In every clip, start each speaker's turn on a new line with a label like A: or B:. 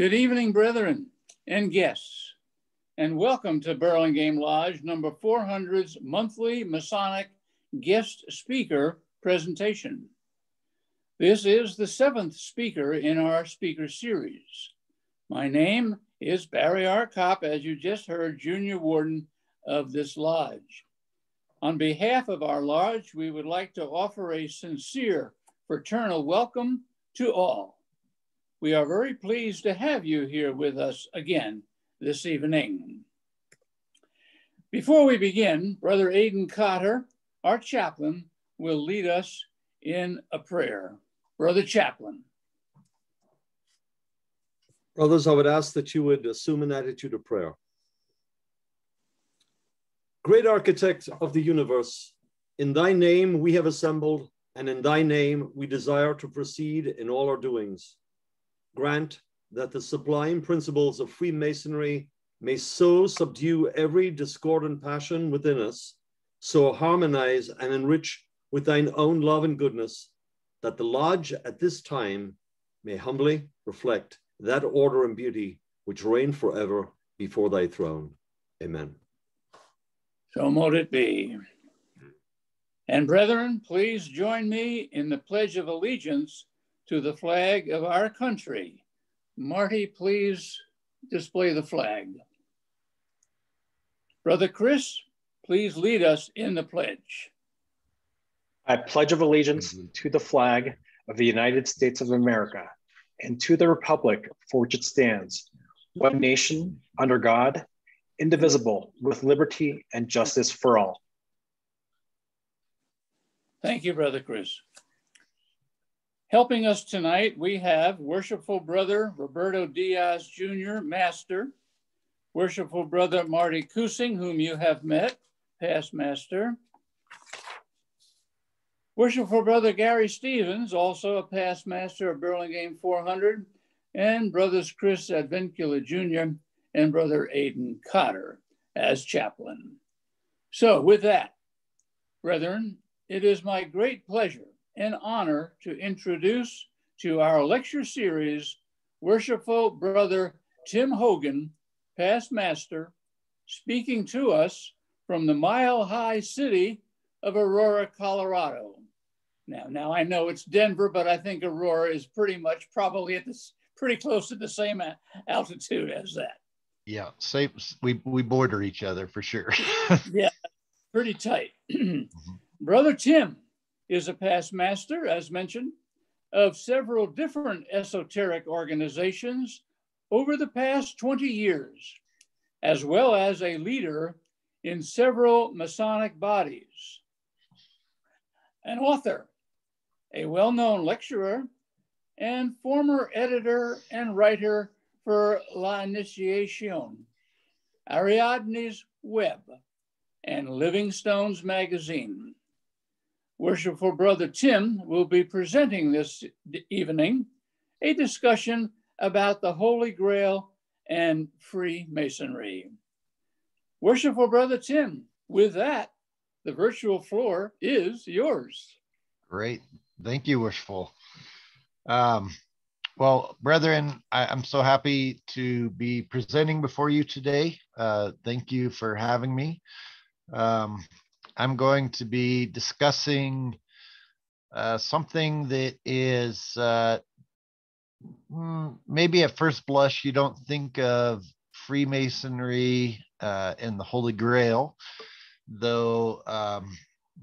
A: Good evening, brethren and guests, and welcome to Burlingame Lodge number 400's monthly Masonic guest speaker presentation. This is the seventh speaker in our speaker series. My name is Barry R. Kopp, as you just heard, Junior Warden of this lodge. On behalf of our lodge, we would like to offer a sincere fraternal welcome to all. We are very pleased to have you here with us again this evening. Before we begin, Brother Aidan Cotter, our chaplain, will lead us in a prayer. Brother Chaplain.
B: Brothers, I would ask that you would assume an attitude of prayer. Great architect of the universe, in thy name we have assembled, and in thy name we desire to proceed in all our doings grant that the sublime principles of Freemasonry may so subdue every discordant passion within us, so harmonize and enrich with thine own love and goodness, that the lodge at this time may humbly reflect that order and beauty which reign forever before thy throne. Amen.
A: So mote it be. And brethren, please join me in the Pledge of Allegiance to the flag of our country. Marty, please display the flag. Brother Chris, please lead us in the pledge.
C: I pledge of allegiance to the flag of the United States of America and to the republic for which it stands, one nation under God, indivisible, with liberty and justice for all.
A: Thank you, Brother Chris. Helping us tonight, we have worshipful brother Roberto Diaz Jr., Master, worshipful brother Marty Kusing, whom you have met, past Master, worshipful brother Gary Stevens, also a past Master of Burlingame 400, and brothers Chris Advincula Jr. and brother Aidan Cotter as chaplain. So with that, brethren, it is my great pleasure and honor to introduce to our lecture series worshipful brother Tim Hogan, past master, speaking to us from the mile high city of Aurora, Colorado. Now, now I know it's Denver, but I think Aurora is pretty much probably at this pretty close to the same altitude as that.
D: Yeah, same. We we border each other for sure.
A: yeah, pretty tight. mm-hmm. Brother Tim, is a past master, as mentioned, of several different esoteric organizations over the past 20 years, as well as a leader in several Masonic bodies. An author, a well known lecturer, and former editor and writer for La Initiation, Ariadne's Web, and Living Stones magazine. Worshipful Brother Tim will be presenting this evening a discussion about the Holy Grail and Freemasonry. Worshipful Brother Tim, with that, the virtual floor is yours.
D: Great. Thank you, Worshipful. Um, well, brethren, I, am so happy to be presenting before you today. Uh, thank you for having me. Um, I'm going to be discussing uh, something that is uh, hmm, maybe at first blush you don't think of Freemasonry uh, and the Holy Grail, though um,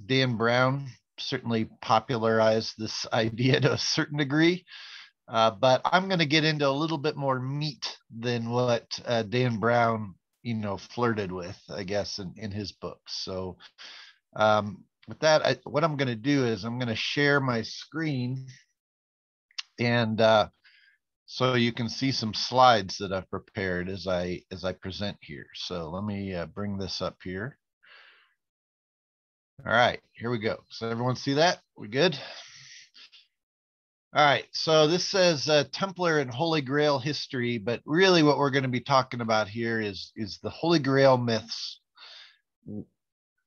D: Dan Brown certainly popularized this idea to a certain degree. Uh, but I'm going to get into a little bit more meat than what uh, Dan Brown, you know, flirted with, I guess, in, in his books. So um, with that, I, what I'm going to do is I'm going to share my screen and uh, so you can see some slides that I've prepared as I as I present here. So let me uh, bring this up here. All right, here we go. So everyone see that? We good? All right, so this says uh, Templar and Holy Grail history, but really what we're going to be talking about here is is the Holy Grail myths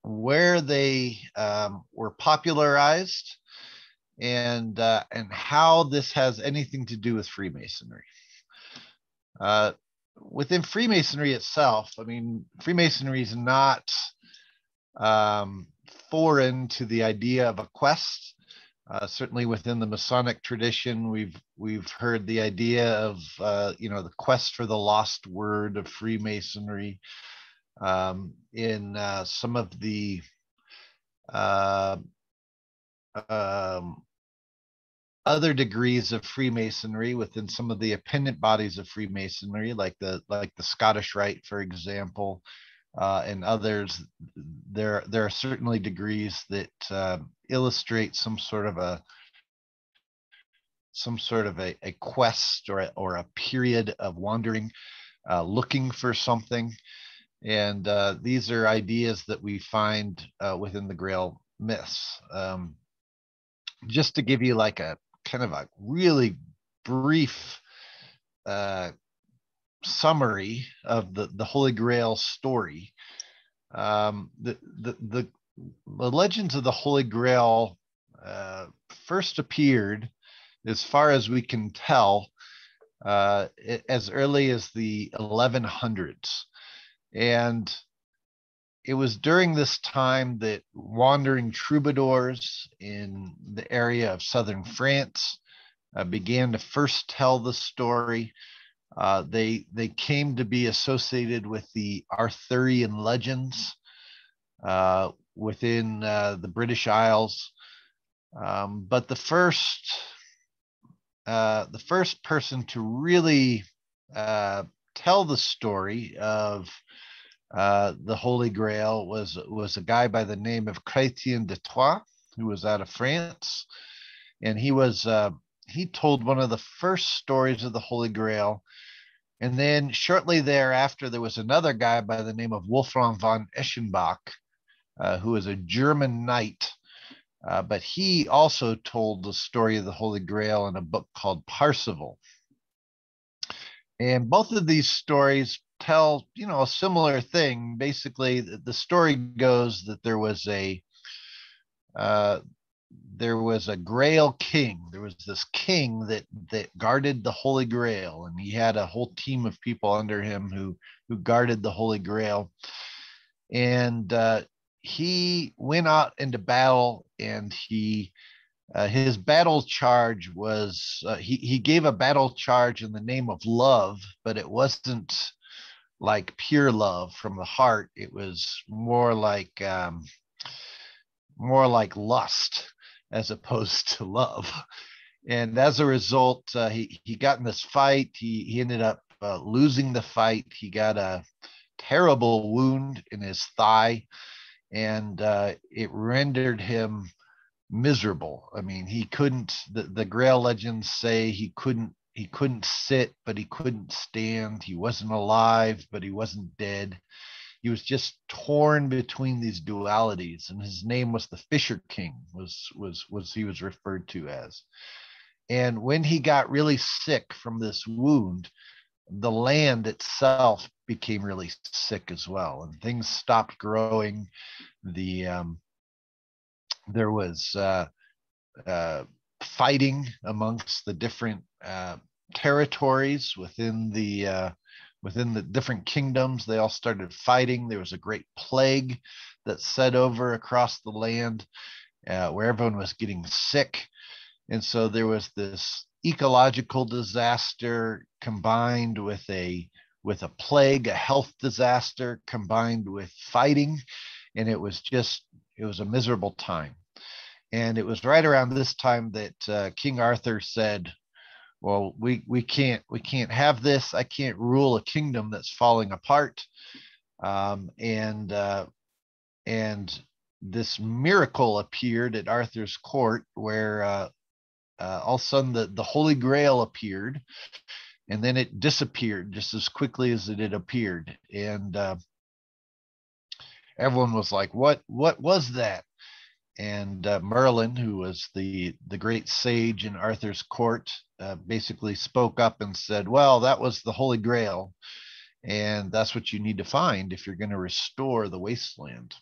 D: where they um, were popularized and uh, and how this has anything to do with Freemasonry. Uh, within Freemasonry itself, I mean, Freemasonry is not um, foreign to the idea of a quest. Uh, certainly within the Masonic tradition, we've we've heard the idea of uh, you know the quest for the lost word of Freemasonry. Um, in uh, some of the uh, um, other degrees of Freemasonry within some of the appendant bodies of Freemasonry, like the like the Scottish Rite, for example, uh, and others, there there are certainly degrees that uh, illustrate some sort of a some sort of a, a quest or a, or a period of wandering, uh, looking for something, and uh, these are ideas that we find uh, within the Grail myths. Um, just to give you like a kind of a really brief uh, summary of the, the Holy Grail story. Um, the, the, the, the legends of the Holy Grail uh, first appeared, as far as we can tell, uh, as early as the 1100s. And it was during this time that wandering troubadours in the area of southern France uh, began to first tell the story uh, they they came to be associated with the Arthurian legends uh, within uh, the British Isles. Um, but the first uh, the first person to really uh, tell the story of the Holy Grail was was a guy by the name of Chrétien de Troyes, who was out of France, and he was he told one of the first stories of the Holy Grail. And then shortly thereafter, there was another guy by the name of Wolfram von Eschenbach, uh, who was a German knight. Uh, but he also told the story of the Holy Grail in a book called Parzival. And both of these stories tell, you know, a similar thing. Basically, the story goes that there was a uh, there was a grail king there was this king that that guarded the holy grail and he had a whole team of people under him who who guarded the holy grail and uh, he went out into battle and he uh, his battle charge was uh, he he gave a battle charge in the name of love but it wasn't like pure love from the heart it was more like um, more like lust as opposed to love. And as a result, uh, he, he got in this fight. He, he ended up uh, losing the fight. He got a terrible wound in his thigh, and uh, it rendered him miserable. I mean, he couldn't. The, the Grail legends say he couldn't. He couldn't sit, but he couldn't stand. He wasn't alive, but he wasn't dead he was just torn between these dualities and his name was the fisher king was was was he was referred to as and when he got really sick from this wound the land itself became really sick as well and things stopped growing the um, there was uh, uh, fighting amongst the different uh, territories within the uh, within the different kingdoms. They all started fighting. There was a great plague that set over across the land uh, where everyone was getting sick. And so there was this ecological disaster combined with a with a plague, a health disaster combined with fighting. And it was just, it was a miserable time. And it was right around this time that uh, King Arthur said, well we we can't we can't have this. I can't rule a kingdom that's falling apart. Um, and uh, and this miracle appeared at arthur's court where uh, uh, all of a sudden the, the holy grail appeared and then it disappeared just as quickly as it had appeared. And uh, everyone was like what what was that and uh, Merlin, who was the the great sage in Arthur's court, uh, basically spoke up and said, "Well, that was the Holy Grail, and that's what you need to find if you're going to restore the wasteland."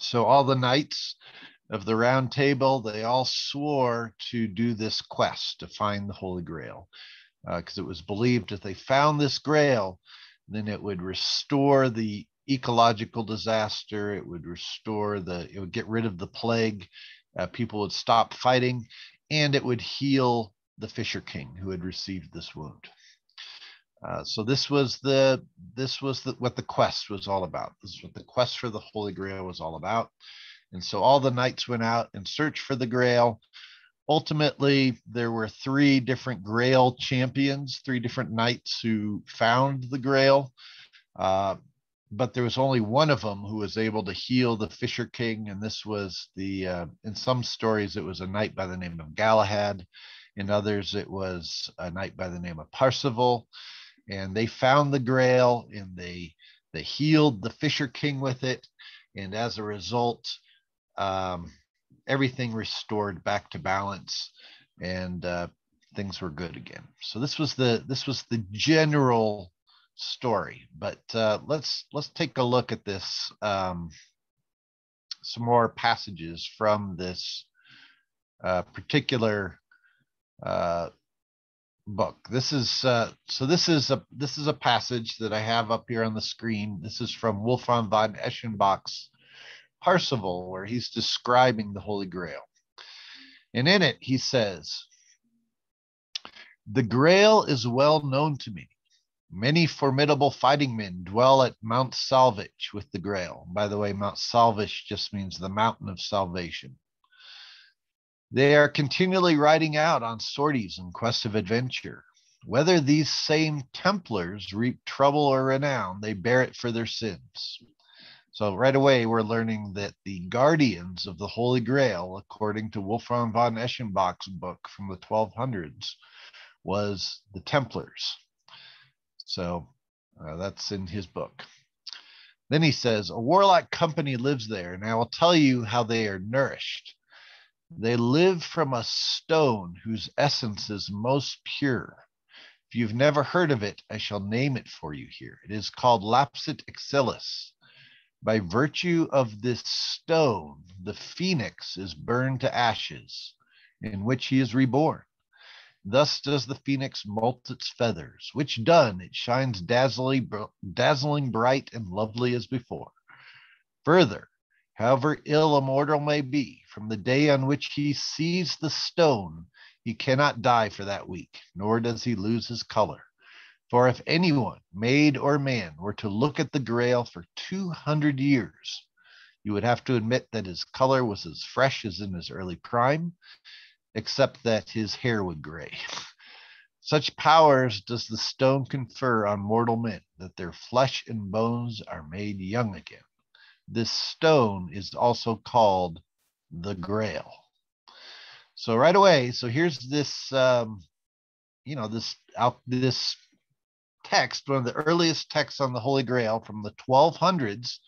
D: So all the knights of the Round Table they all swore to do this quest to find the Holy Grail. because uh, it was believed if they found this grail, then it would restore the ecological disaster. It would restore the, it would get rid of the plague. Uh, people would stop fighting, and it would heal the Fisher King who had received this wound. Uh, so this was the this was the, what the quest was all about. This is what the quest for the Holy Grail was all about. And so all the knights went out and searched for the Grail. Ultimately, there were three different Grail champions, three different knights who found the Grail. Uh, but there was only one of them who was able to heal the Fisher King, and this was the. Uh, in some stories, it was a knight by the name of Galahad. In others, it was a knight by the name of Parzival, and they found the Grail and they they healed the Fisher King with it, and as a result, um, everything restored back to balance, and uh, things were good again. So this was the this was the general story. But uh, let's let's take a look at this um, some more passages from this uh, particular uh, book. This is uh, so this is a this is a passage that I have up here on the screen. This is from Wolfram von Eschenbach's Parzival, where he's describing the Holy Grail. And in it, he says, The Grail is well known to me. Many formidable fighting men dwell at Mount Salvage with the Grail. By the way, Mount Salvage just means the mountain of salvation. They are continually riding out on sorties in quest of adventure. Whether these same Templars reap trouble or renown, they bear it for their sins. So right away, we're learning that the guardians of the Holy Grail, according to Wolfram von Eschenbach's book from the 1200s, was the Templars. So uh, that's in his book. Then he says, A warlike company lives there, and I will tell you how they are nourished. They live from a stone whose essence is most pure. If you've never heard of it, I shall name it for you here. It is called Lapsit Exilis. By virtue of this stone, the phoenix is burned to ashes, in which he is reborn. Thus does the phoenix molt its feathers, which done, it shines dazzling, dazzling bright and lovely as before. Further, however ill a mortal may be, from the day on which he sees the stone, he cannot die for that week, nor does he lose his color. For if anyone, maid or man, were to look at the grail for 200 years, you would have to admit that his color was as fresh as in his early prime, except that his hair would gray. Such powers does the stone confer on mortal men that their flesh and bones are made young again. This stone is also called the Grail. So right away, so here's this, um, you know, this out this text, one of the earliest texts on the Holy Grail from the 1200s,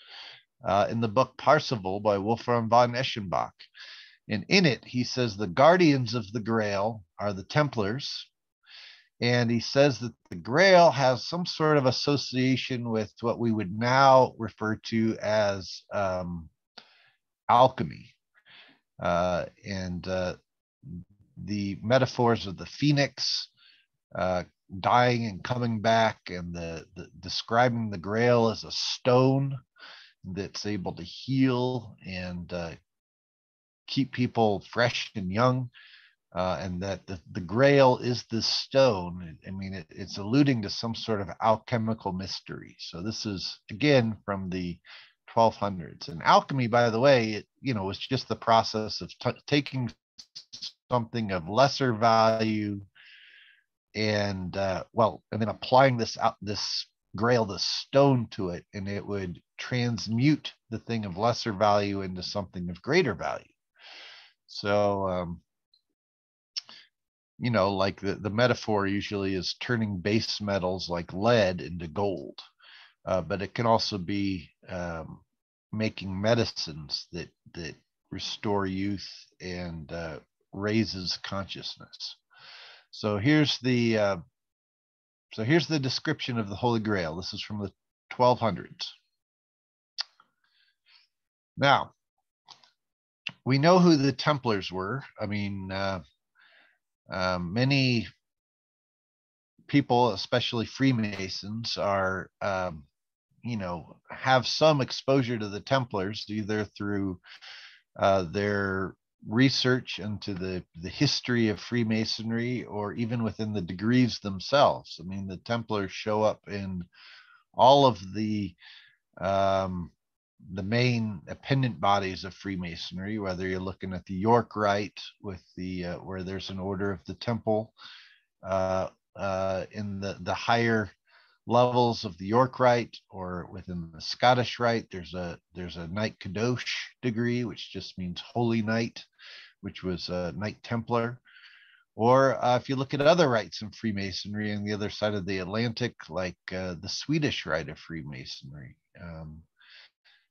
D: uh, in the book Parzival by Wolfram von Eschenbach. And in it, he says the guardians of the Grail are the Templars. And he says that the Grail has some sort of association with what we would now refer to as um, alchemy. Uh, and uh, the metaphors of the phoenix uh, dying and coming back, and the, the describing the Grail as a stone that's able to heal and uh, keep people fresh and young, uh, and that the, the grail is this stone. I mean, it, it's alluding to some sort of alchemical mystery. So this is again from the 1200s. And alchemy, by the way, it, you know, was just the process of t- taking something of lesser value and uh, well, and then applying this out this grail, the stone to it, and it would transmute the thing of lesser value into something of greater value. So, um, you know, like the, the metaphor usually is turning base metals like lead into gold, uh, but it can also be um, making medicines that that restore youth and uh, raises consciousness. So here's the uh, so here's the description of the Holy Grail. This is from the 1200s. Now, we know who the Templars were. I mean, uh, uh, many people, especially Freemasons, are um, you know have some exposure to the Templars either through uh, their research into the the history of Freemasonry or even within the degrees themselves. I mean, the Templars show up in all of the um, the main appendant bodies of Freemasonry, whether you're looking at the York Rite with the uh, where there's an order of the Temple, uh, uh, in the the higher levels of the York Rite or within the Scottish Rite, there's a there's a Knight Kadosh degree, which just means Holy Knight, which was a Knight Templar. Or uh, if you look at other rites in Freemasonry on the other side of the Atlantic, like uh, the Swedish Rite of Freemasonry. Um,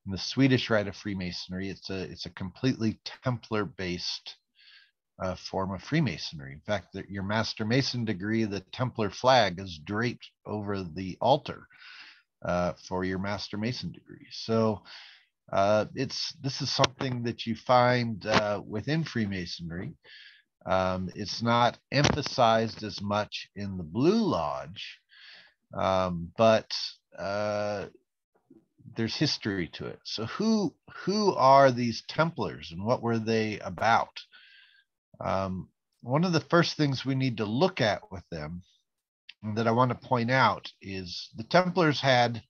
D: in the Swedish Rite of Freemasonry, it's a it's a completely Templar based uh, form of Freemasonry. In fact, your Master Mason degree, the Templar flag, is draped over the altar uh, for your Master Mason degree. So uh, it's this is something that you find uh, within Freemasonry. Um, it's not emphasized as much in the Blue Lodge, um, but uh, there's history to it. So who who are these Templars and what were they about? Um, one of the first things we need to look at with them that I want to point out is the Templars had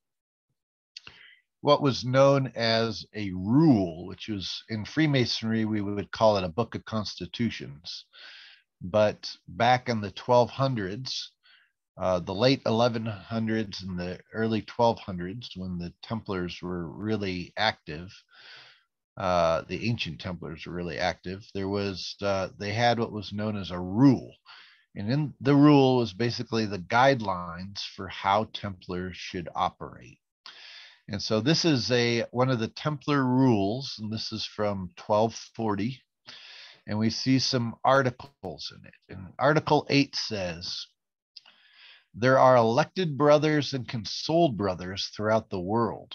D: what was known as a rule, which was in Freemasonry, we would call it a book of constitutions. But back in the 1200s, uh, the late 1100s and the early 1200s, when the Templars were really active, uh, the ancient Templars were really active. There was, uh, they had what was known as a rule. And in the rule was basically the guidelines for how Templars should operate. And so this is a one of the Templar rules, and this is from 1240. And we see some articles in it. And Article 8 says, There are elected brothers and consoled brothers throughout the world.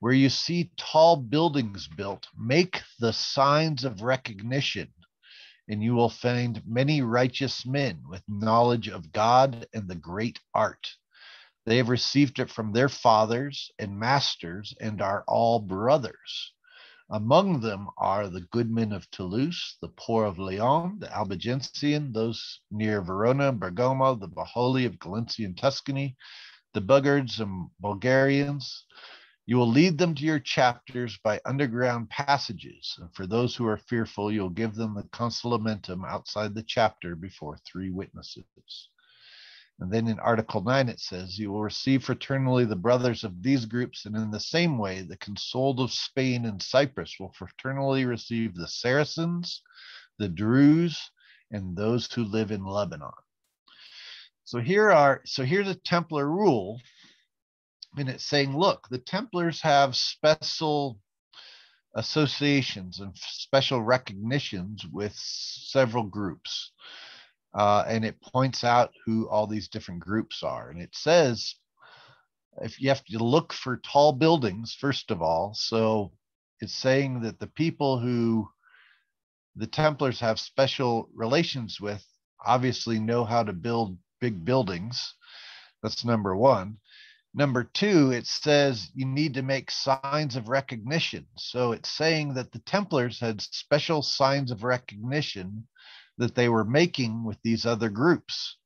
D: Where you see tall buildings built, make the signs of recognition, and you will find many righteous men with knowledge of God and the great art they have received it from their fathers and masters and are all brothers. Among them are the good men of Toulouse, the poor of Lyon, the Albigensian, those near Verona and Bergamo, the Baholi of Galicia and Tuscany, the Buggards and Bulgarians. You will lead them to your chapters by underground passages, and for those who are fearful, you'll give them the consolamentum outside the chapter before three witnesses. And then in Article 9, it says, You will receive fraternally the brothers of these groups, and in the same way, the consoled of Spain and Cyprus will fraternally receive the Saracens, the Druze, and those who live in Lebanon. So here are so here's a Templar rule, and it's saying, look, the Templars have special associations and special recognitions with several groups uh, and it points out who all these different groups are. And it says if you have to look for tall buildings, first of all, so it's saying that the people who the Templars have special relations with obviously know how to build big buildings. That's number one. Number two, it says you need to make signs of recognition. So it's saying that the Templars had special signs of recognition that they were making with these other groups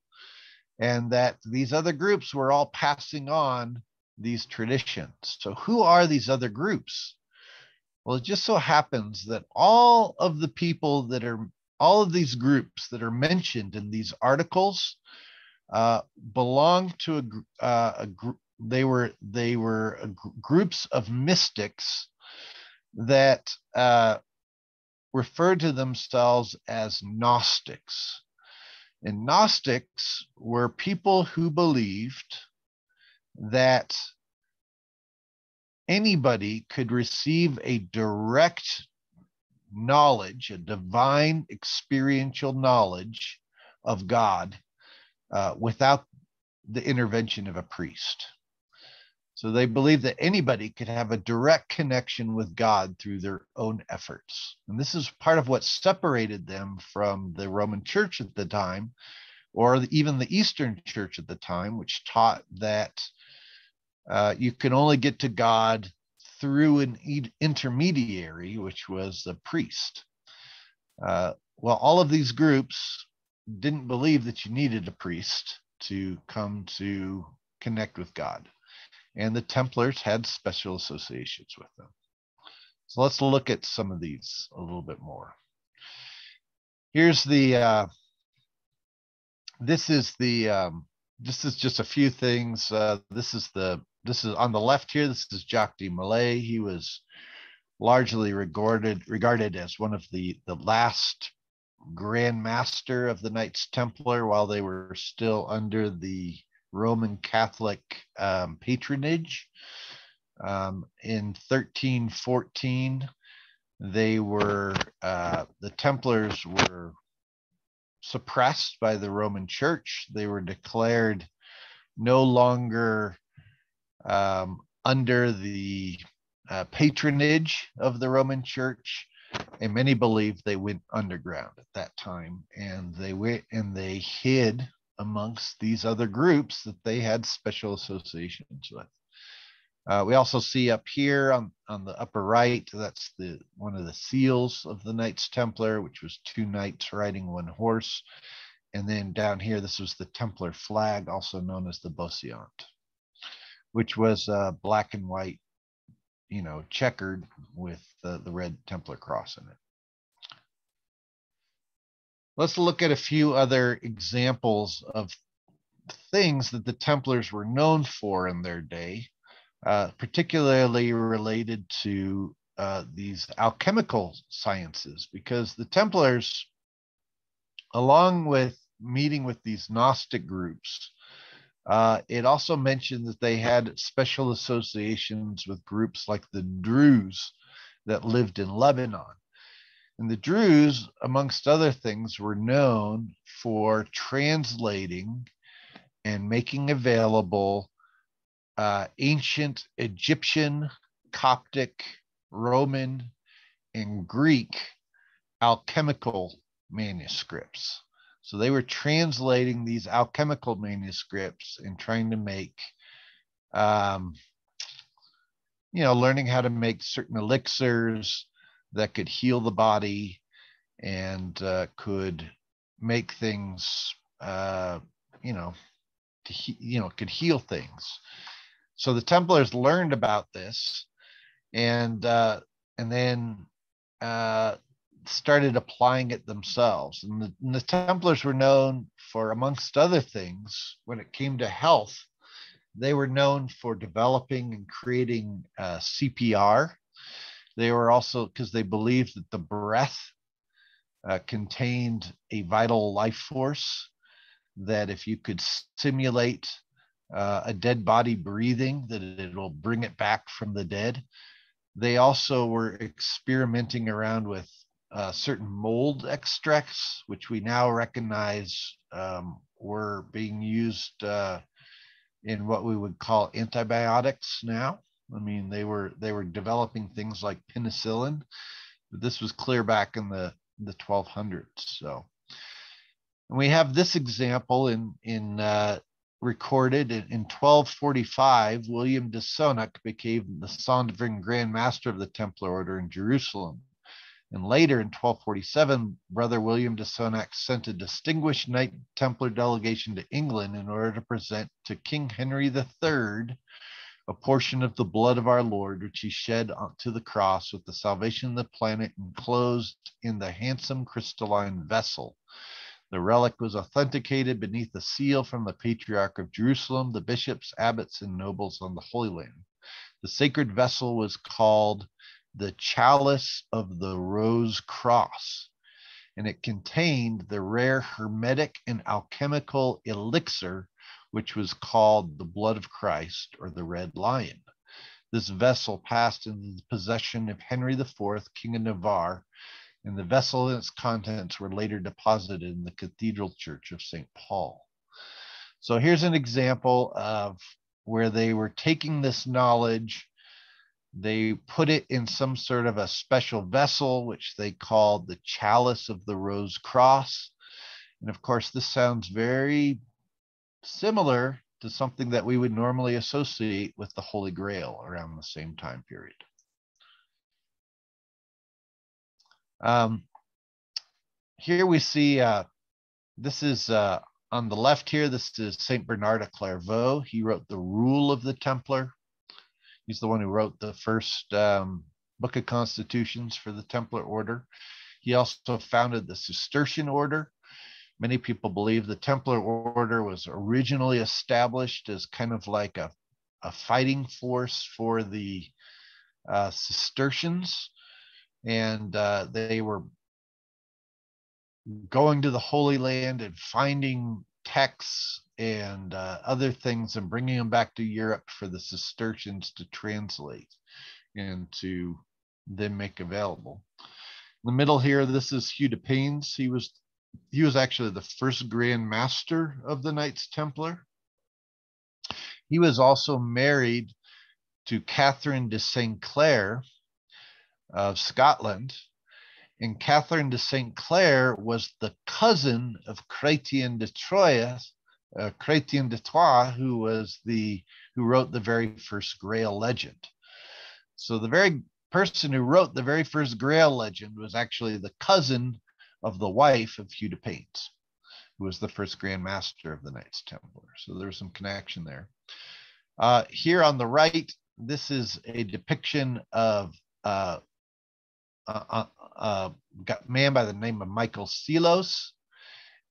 D: and that these other groups were all passing on these traditions. So, who are these other groups? Well, it just so happens that all of the people that are, all of these groups that are mentioned in these articles uh, belong to a, uh, a group. They were they were groups of mystics that uh, referred to themselves as Gnostics. And Gnostics were people who believed that anybody could receive a direct knowledge, a divine experiential knowledge of God uh, without the intervention of a priest. So they believed that anybody could have a direct connection with God through their own efforts. And this is part of what separated them from the Roman church at the time, or even the Eastern Church at the time, which taught that uh, you can only get to God through an intermediary, which was a priest. Uh, well, all of these groups didn't believe that you needed a priest to come to connect with God. And the Templars had special associations with them. So let's look at some of these a little bit more. Here's the, uh, this is the, um, this is just a few things. Uh, this is the, this is on the left here. This is Jacques de Molay. He was largely regarded regarded as one of the the last Grand Master of the Knights Templar while they were still under the Roman Catholic um, patronage. Um, in 1314, they were uh, the Templars were suppressed by the Roman Church. They were declared no longer um, under the uh, patronage of the Roman Church and many believe they went underground at that time and they went and they hid amongst these other groups that they had special associations with uh, we also see up here on, on the upper right that's the one of the seals of the knights templar which was two knights riding one horse and then down here this was the templar flag also known as the beauseant which was a black and white you know, checkered with the, the red Templar cross in it. Let's look at a few other examples of things that the Templars were known for in their day, uh, particularly related to uh, these alchemical sciences, because the Templars, along with meeting with these Gnostic groups, uh, it also mentioned that they had special associations with groups like the Druze that lived in Lebanon. And the Druze, amongst other things, were known for translating and making available uh, ancient Egyptian, Coptic, Roman, and Greek alchemical manuscripts. So they were translating these alchemical manuscripts and trying to make, um, you know, learning how to make certain elixirs that could heal the body and uh, could make things, uh, you know, he, you know, could heal things. So the Templars learned about this, and uh, and then uh, started applying it themselves. And the, and the, Templars were known for, amongst other things, when it came to health, they were known for developing and creating uh, CPR. They were also, because they believed that the breath uh, contained a vital life force, that if you could simulate uh, a dead body breathing, that it will bring it back from the dead. They also were experimenting around with uh, certain mold extracts, which we now recognize um, were being used uh, in what we would call antibiotics now. I mean, they were they were developing things like penicillin, but this was clear back in the the 1200s. So, and we have this example in in uh, recorded in, in 1245. William de Sonac became the Sovereign Grand Master of the Templar Order in Jerusalem. And later in 1247, Brother William de Sonac sent a distinguished Knight Templar delegation to England in order to present to King Henry III a portion of the blood of our Lord, which he shed onto the cross with the salvation of the planet enclosed in the handsome crystalline vessel. The relic was authenticated beneath a seal from the Patriarch of Jerusalem, the bishops, abbots, and nobles on the Holy Land. The sacred vessel was called the chalice of the rose cross, and it contained the rare hermetic and alchemical elixir, which was called the blood of Christ or the red lion. This vessel passed into the possession of Henry IV, King of Navarre, and the vessel and its contents were later deposited in the Cathedral Church of St. Paul. So here's an example of where they were taking this knowledge they put it in some sort of a special vessel, which they called the chalice of the Rose Cross. And of course, this sounds very similar to something that we would normally associate with the Holy Grail around the same time period. Um, here we see, uh, this is uh, on the left here, this is St. Bernard of Clairvaux. He wrote the Rule of the Templar. He's the one who wrote the first um, book of constitutions for the Templar order. He also founded the Cistercian order. Many people believe the Templar order was originally established as kind of like a, a fighting force for the uh, Cistercians and uh, they were going to the Holy Land and finding texts and uh, other things and bringing them back to Europe for the Cistercians to translate and to then make available. In the middle here, this is Hugh de Payens. He was he was actually the first Grand Master of the Knights Templar. He was also married to Catherine de St. Clair, of Scotland. And Catherine de St. Clair was the cousin of Chrétien de Troyes, uh, Chrétien de Troyes, who was the who wrote the very first Grail legend. So the very person who wrote the very first Grail legend was actually the cousin of the wife of Hugh de Payens, who was the first Grand Master of the Knights Templar. So there's some connection there. Uh, here on the right, this is a depiction of uh, a, man by the name of Michael Psellos,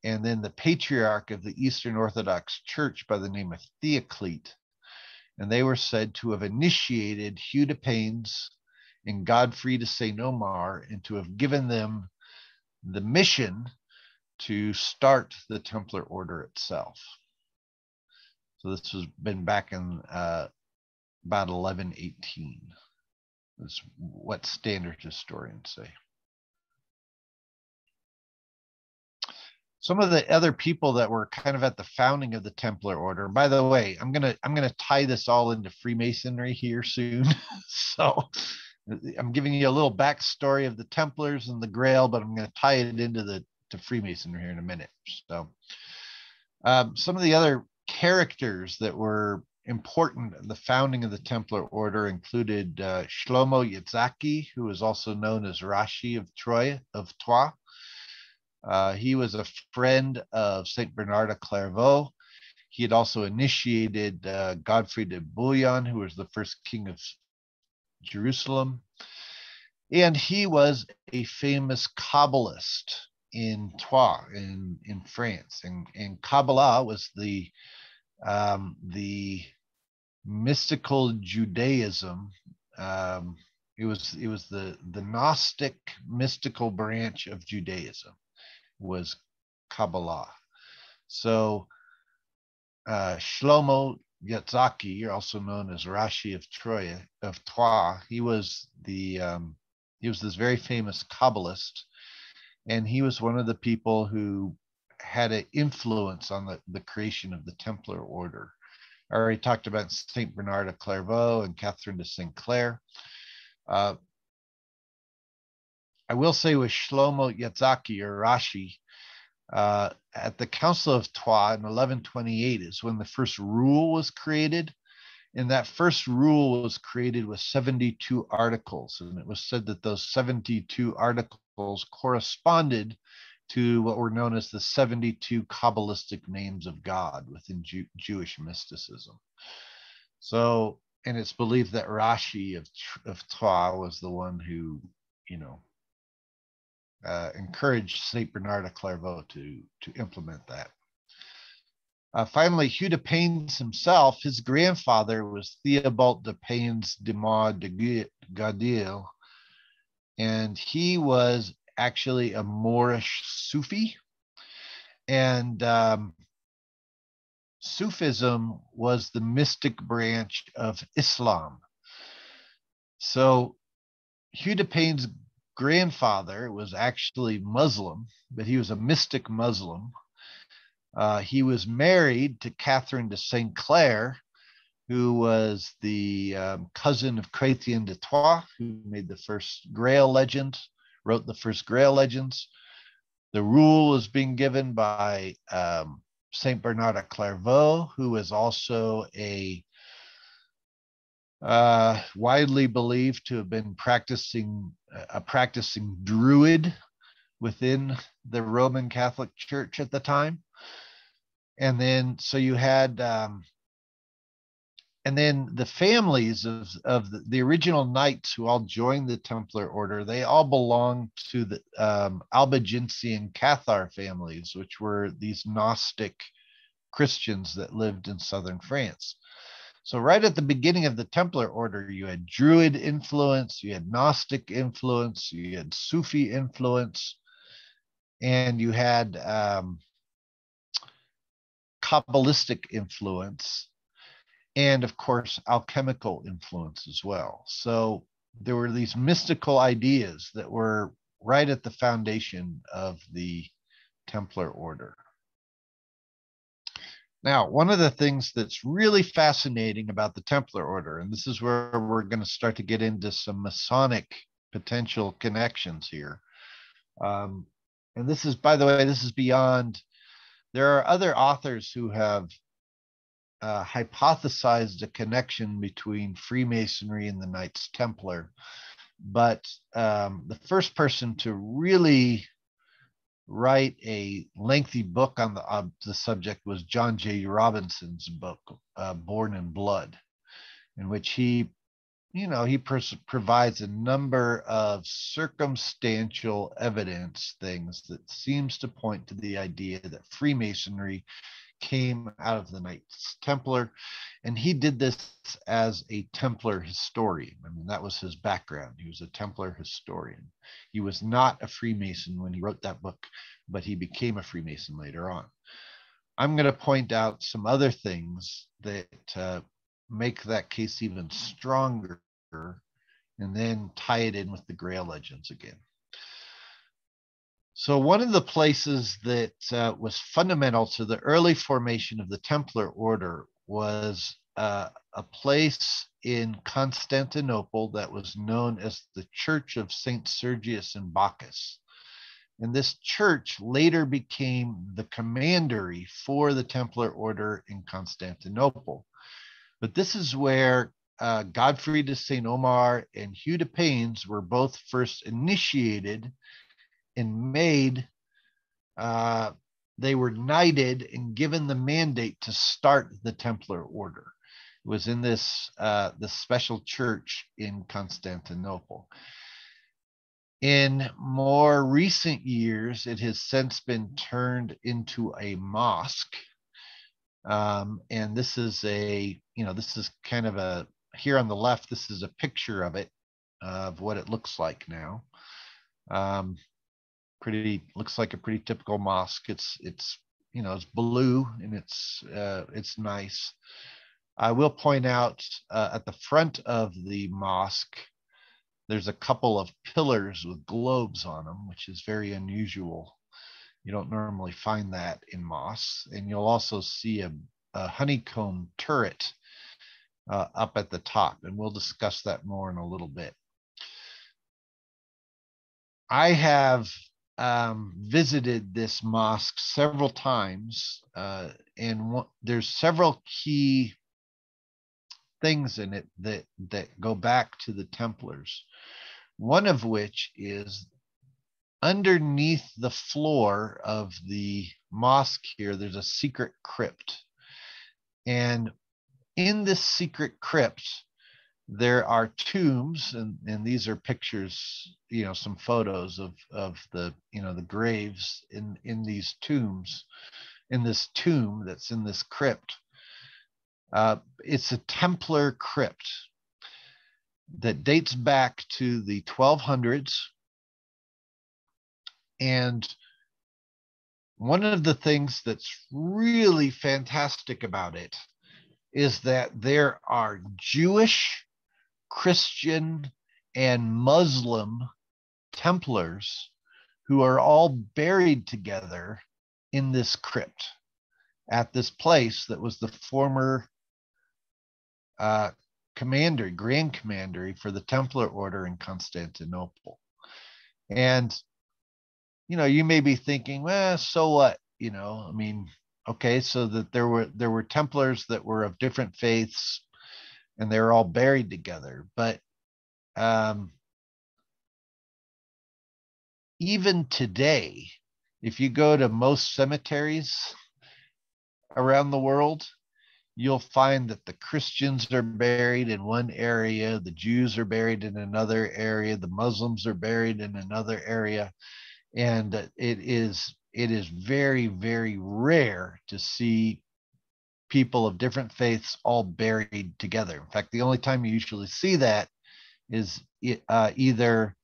D: and then the patriarch of the Eastern Orthodox Church by the name of Theoclete. And they were said to have initiated Hugh de Payens and Godfrey de Saint Omer and to have given them the mission to start the Templar order itself. So this has been back in uh, about 1118 is what standard historians say. Some of the other people that were kind of at the founding of the Templar Order. By the way, I'm gonna I'm gonna tie this all into Freemasonry here soon. so I'm giving you a little backstory of the Templars and the Grail, but I'm going to tie it into the to Freemasonry here in a minute. So, um, some of the other characters that were important in the founding of the Templar order included uh, Shlomo Yitzhaki, who is also known as Rashi of Troy of Troyes. Uh, he was a friend of Saint Bernard of Clairvaux. He had also initiated uh, Godfrey de Bouillon, who was the first king of Jerusalem. And he was a famous Kabbalist in Troyes in, in France. And, and Kabbalah was the um, the mystical Judaism. Um, it was it was the the Gnostic mystical branch of Judaism was Kabbalah. So uh, Shlomo Yitzhaki, also known as Rashi of Troy of Troyes, he was the um, he was this very famous Kabbalist, and he was one of the people who had an influence on the, the creation of the Templar order. I already talked about St. Bernard of Clairvaux and Catherine de St. Clair. Uh, I will say with Shlomo Yitzhaki or Rashi, uh, at the Council of Troyes in 1128 is when the first rule was created. And that first rule was created with 72 articles. And it was said that those 72 articles corresponded to what were known as the 72 Kabbalistic names of God within Jew- Jewish mysticism. So, and it's believed that Rashi of, of Troyes was the one who, you know, uh, encouraged St. Bernard of Clairvaux to, to implement that. Uh, finally, Hugh de Payens himself, his grandfather was Theobald de Payens de Mar de Gaudil, and he was actually a Moorish Sufi. And um, Sufism was the mystic branch of Islam. So Hugh de Payens' grandfather was actually Muslim, but he was a mystic Muslim. Uh, he was married to Catherine de St. Clair, who was the um, cousin of Chrétien de Troyes, who made the first Grail legend wrote the first Grail legends. The rule is being given by um, Saint Bernard of Clairvaux, who is also a uh, widely believed to have been practicing a practicing druid within the Roman Catholic Church at the time. And then, so you had, um, and then the families of, of the, the, original knights who all joined the Templar order, they all belonged to the um, Albigensian Cathar families, which were these Gnostic Christians that lived in southern France. So, right at the beginning of the Templar order, you had Druid influence, you had Gnostic influence, you had Sufi influence, and you had um, Kabbalistic influence, and of course, alchemical influence as well. So, there were these mystical ideas that were right at the foundation of the Templar order. Now, one of the things that's really fascinating about the Templar Order, and this is where we're going to start to get into some Masonic potential connections here. Um, and this is, by the way, this is beyond, there are other authors who have uh, hypothesized a connection between Freemasonry and the Knights Templar. But um, the first person to really write a lengthy book on the, uh, the subject was John J. Robinson's book, uh, Born in Blood, in which he, you know, he pers- provides a number of circumstantial evidence things that seems to point to the idea that Freemasonry came out of the Knights Templar. And he did this as a Templar historian. I mean, that was his background. He was a Templar historian. He was not a Freemason when he wrote that book, but he became a Freemason later on. I'm going to point out some other things that uh, make that case even stronger and then tie it in with the Grail legends again. So, one of the places that uh, was fundamental to the early formation of the Templar order was uh, a place in Constantinople that was known as the Church of St. Sergius and Bacchus. And this church later became the commandery for the Templar order in Constantinople. But this is where uh, Godfrey de St. Omer and Hugh de Payens were both first initiated and made, uh, they were knighted and given the mandate to start the Templar order. It was in this uh, special church in Constantinople. In more recent years, it has since been turned into a mosque. Um, and this is a, you know, this is kind of a, here on the left, this is a picture of it, of what it looks like now. Um, pretty looks like a pretty typical mosque. It's it's you know it's blue and it's uh, it's nice. I will point out uh, at the front of the mosque, there's a couple of pillars with globes on them, which is very unusual. You don't normally find that in mosques, and you'll also see a, a honeycomb turret uh, up at the top, and we'll discuss that more in a little bit. I have um, visited this mosque several times, uh, and there's several key things in it that that go back to the Templars. One of which is underneath the floor of the mosque here. There's a secret crypt, and in this secret crypt there are tombs and, and these are pictures you know some photos of of the you know the graves in in these tombs in this tomb that's in this crypt. Uh, it's a templar crypt that dates back to the 1200s and one of the things that's really fantastic about it is that there are Jewish Christian, and Muslim Templars who are all buried together in this crypt at this place that was the former uh, commander, grand commandery for the Templar order in Constantinople. And, you know, you may be thinking, well, so what? You know, I mean, okay, so that there were there were Templars that were of different faiths, and they were all buried together. But um, even today, if you go to most cemeteries around the world, you'll find that the Christians are buried in one area, the Jews are buried in another area, the Muslims are buried in another area, and it is it is very very rare to see people of different faiths all buried together. In fact, the only time you usually see that is uh, either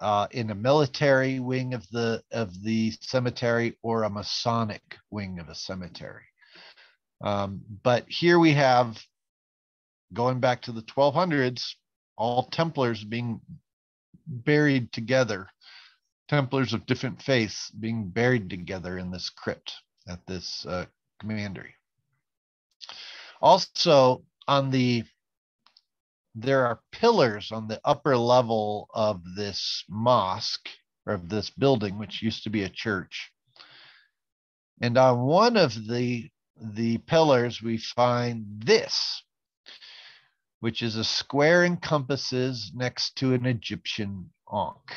D: uh, in a military wing of the of the cemetery or a Masonic wing of a cemetery. Um, but here we have, going back to the 1200s, all Templars being buried together, Templars of different faiths being buried together in this crypt at this uh, commandery. Also, on the there are pillars on the upper level of this mosque or of this building, which used to be a church. And on one of the the pillars, we find this, which is a square and compasses next to an Egyptian ankh.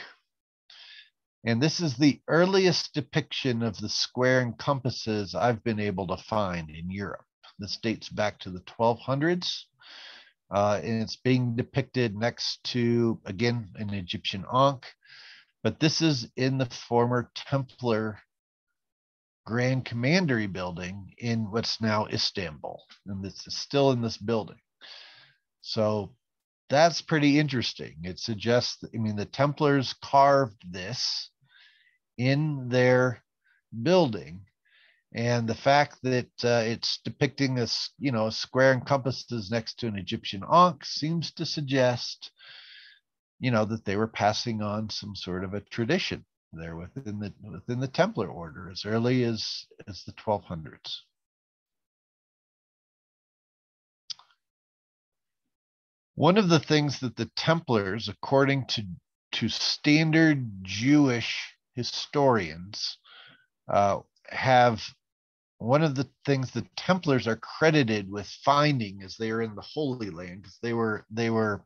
D: And this is the earliest depiction of the square and compasses I've been able to find in Europe. This dates back to the 1200s. Uh, and it's being depicted next to, again, an Egyptian ankh. But this is in the former Templar Grand Commandery building in what's now Istanbul. And this is still in this building. So that's pretty interesting. It suggests, I mean, the Templars carved this in their building. And the fact that uh, it's depicting a, you know, square and compasses next to an Egyptian ankh seems to suggest, you know, that they were passing on some sort of a tradition there within the within the Templar order as early as as the 1200s. One of the things that the Templars, according to to standard Jewish historians, uh, have one of the things the Templars are credited with finding as they are in the Holy Land, because they were they were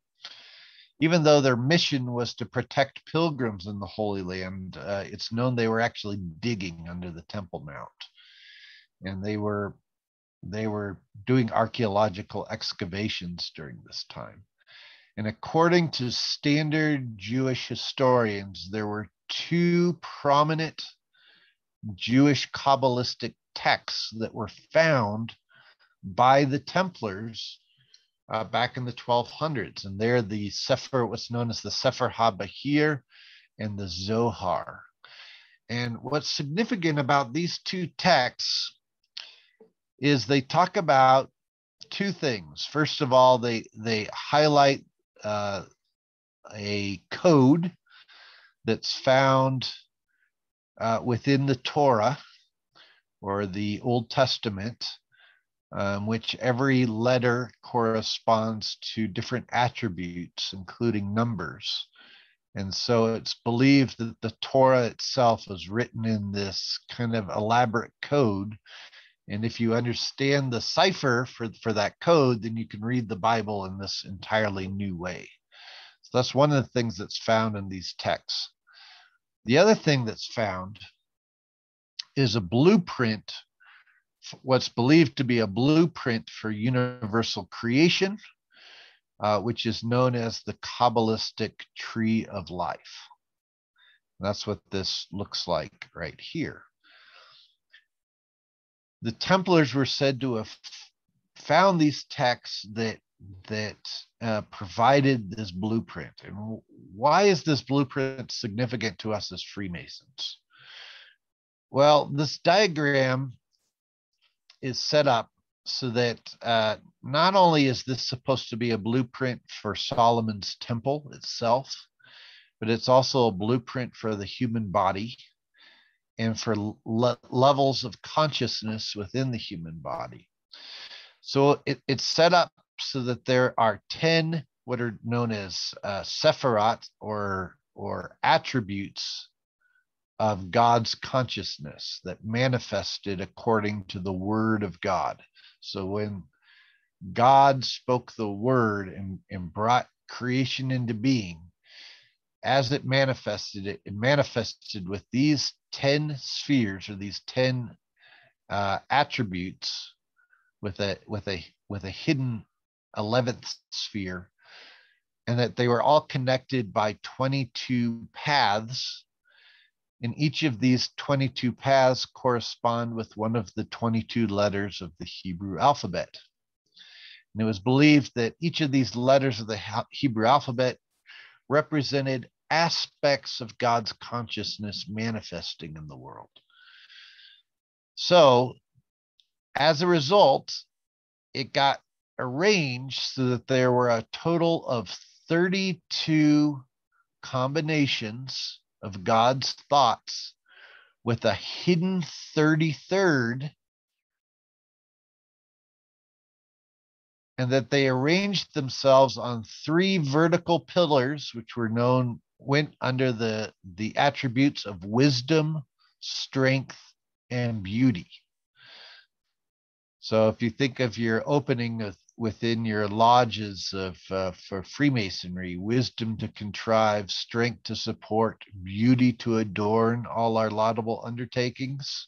D: even though their mission was to protect pilgrims in the Holy Land, uh, it's known they were actually digging under the Temple Mount, and they were they were doing archaeological excavations during this time. And according to standard Jewish historians, there were two prominent Jewish Kabbalistic texts that were found by the Templars uh, back in the 1200s. And they're the Sefer, what's known as the Sefer HaBahir and the Zohar. And what's significant about these two texts is they talk about two things. First of all, they they highlight uh, a code that's found uh, within the Torah or the Old Testament um, which every letter corresponds to different attributes, including numbers. And so it's believed that the Torah itself was written in this kind of elaborate code. And if you understand the cipher for, for that code, then you can read the Bible in this entirely new way. So that's one of the things that's found in these texts. The other thing that's found is a blueprint what's believed to be a blueprint for universal creation, uh, which is known as the Kabbalistic tree of life. That's what this looks like right here. The Templars were said to have found these texts that that uh, provided this blueprint. And why is this blueprint significant to us as Freemasons? Well, this diagram is set up so that uh, not only is this supposed to be a blueprint for Solomon's temple itself, but it's also a blueprint for the human body and for le- levels of consciousness within the human body. So it, it's set up so that there are 10 what are known as uh, sephirot or or attributes of God's consciousness that manifested according to the word of God. So when God spoke the word and, and brought creation into being, as it manifested, it, it manifested with these 10 spheres or these 10 uh, attributes with a with a with a hidden 11th sphere and that they were all connected by 22 paths and each of these 22 paths correspond with one of the 22 letters of the Hebrew alphabet. And it was believed that each of these letters of the Hebrew alphabet represented aspects of God's consciousness manifesting in the world. So, as a result, it got arranged so that there were a total of 32 combinations of God's thoughts with a hidden 33rd, and that they arranged themselves on three vertical pillars, which were known, went under the, the attributes of wisdom, strength, and beauty. So if you think of your opening of within your lodges of uh, for Freemasonry, wisdom to contrive, strength to support, beauty to adorn all our laudable undertakings.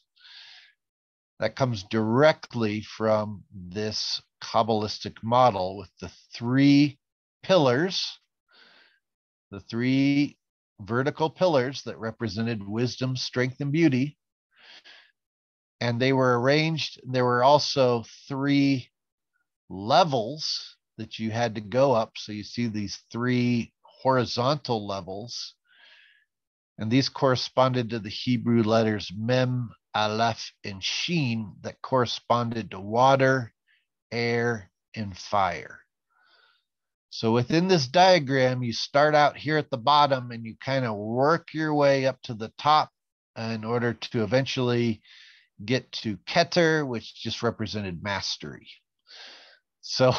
D: That comes directly from this Kabbalistic model with the three pillars, the three vertical pillars that represented wisdom, strength, and beauty. And they were arranged, there were also three levels that you had to go up. So you see these three horizontal levels. And these corresponded to the Hebrew letters Mem, Aleph, and Sheen that corresponded to water, air, and fire. So within this diagram, you start out here at the bottom and you kind of work your way up to the top in order to eventually get to Keter, which just represented mastery. So,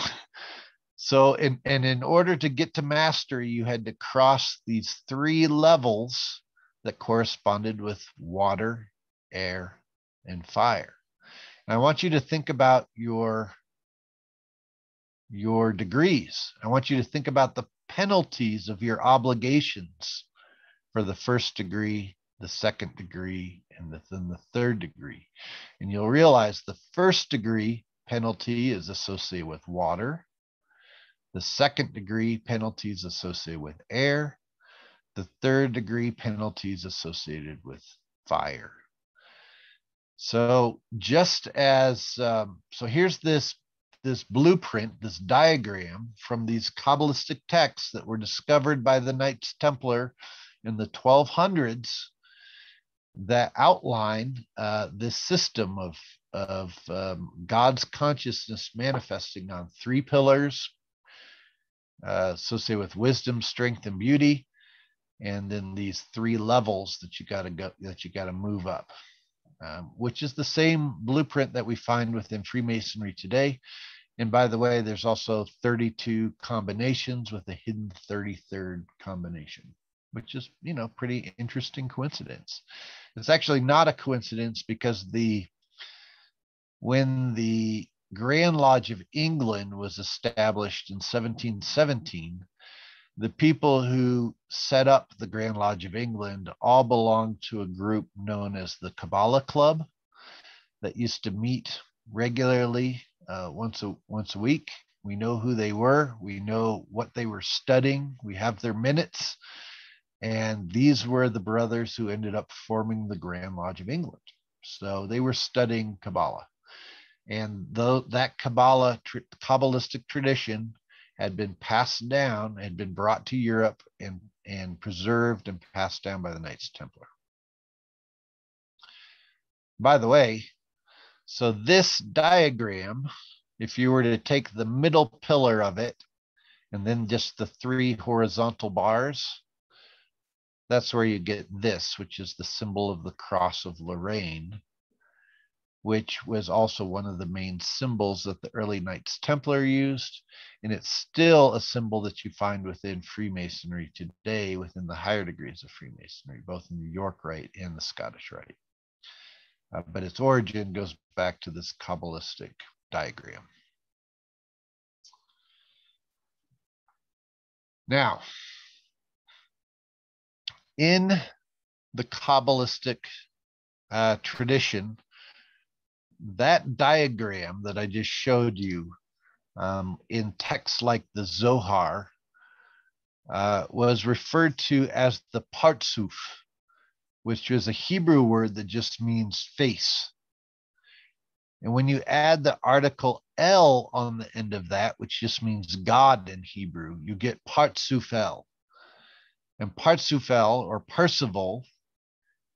D: so in, and in order to get to mastery, you had to cross these three levels that corresponded with water, air, and fire. And I want you to think about your your degrees. I want you to think about the penalties of your obligations for the first degree, the second degree, and then the third degree. And you'll realize the first degree penalty is associated with water. The second degree penalty is associated with air. The third degree penalty is associated with fire. So just as, um, so here's this, this blueprint, this diagram from these Kabbalistic texts that were discovered by the Knights Templar in the 1200s that outline uh, this system of of um, God's consciousness manifesting on three pillars uh, associated with wisdom, strength, and beauty, and then these three levels that you got to go that you got to move up, um, which is the same blueprint that we find within Freemasonry today. And by the way, there's also 32 combinations with a hidden 33rd combination, which is, you know, pretty interesting coincidence. It's actually not a coincidence because the when the Grand Lodge of England was established in 1717, the people who set up the Grand Lodge of England all belonged to a group known as the Kabbalah Club that used to meet regularly uh, once a once a week. We know who they were. We know what they were studying. We have their minutes. And these were the brothers who ended up forming the Grand Lodge of England. So they were studying Kabbalah. And though that Kabbalah, Kabbalistic tradition had been passed down, had been brought to Europe and, and preserved and passed down by the Knights Templar. By the way, so this diagram, if you were to take the middle pillar of it and then just the three horizontal bars, that's where you get this, which is the symbol of the cross of Lorraine which was also one of the main symbols that the early Knights Templar used. And it's still a symbol that you find within Freemasonry today, within the higher degrees of Freemasonry, both in the York Rite and the Scottish Rite. Uh, but its origin goes back to this Kabbalistic diagram. Now, in the Kabbalistic uh, tradition, that diagram that I just showed you um, in texts like the Zohar uh, was referred to as the Partsuf, which is a Hebrew word that just means face. And when you add the article El on the end of that, which just means God in Hebrew, you get Partsufel. And Partsufel or Percival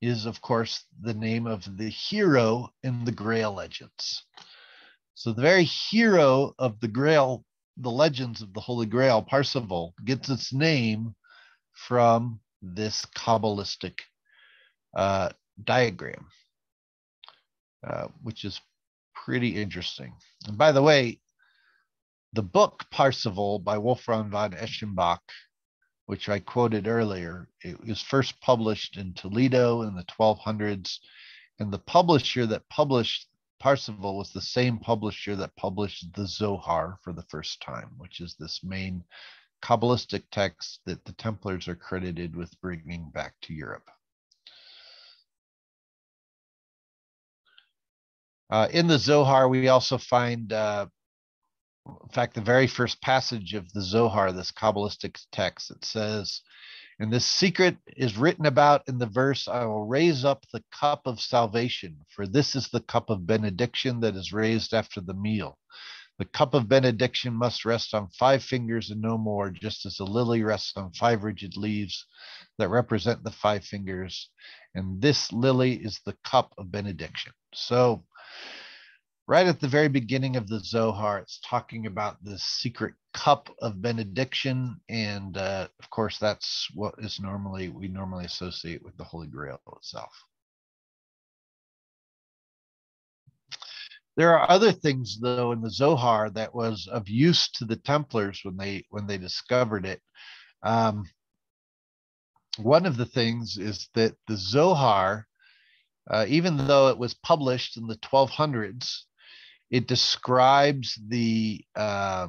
D: is, of course, the name of the hero in the Grail legends. So the very hero of the Grail, the legends of the Holy Grail, Parzival, gets its name from this Kabbalistic uh, diagram, uh, which is pretty interesting. And by the way, the book Parzival by Wolfram von Eschenbach which I quoted earlier. It was first published in Toledo in the 1200s, and the publisher that published Parzival was the same publisher that published the Zohar for the first time, which is this main Kabbalistic text that the Templars are credited with bringing back to Europe. Uh, in the Zohar, we also find uh, in fact, the very first passage of the Zohar, this Kabbalistic text, it says, and this secret is written about in the verse, I will raise up the cup of salvation, for this is the cup of benediction that is raised after the meal. The cup of benediction must rest on five fingers and no more, just as a lily rests on five rigid leaves that represent the five fingers. And this lily is the cup of benediction. So right at the very beginning of the Zohar, it's talking about the secret cup of benediction. And uh, of course, that's what is normally, we normally associate with the Holy Grail itself. There are other things, though, in the Zohar that was of use to the Templars when they when they discovered it. Um, one of the things is that the Zohar, uh, even though it was published in the 1200s, it describes the uh,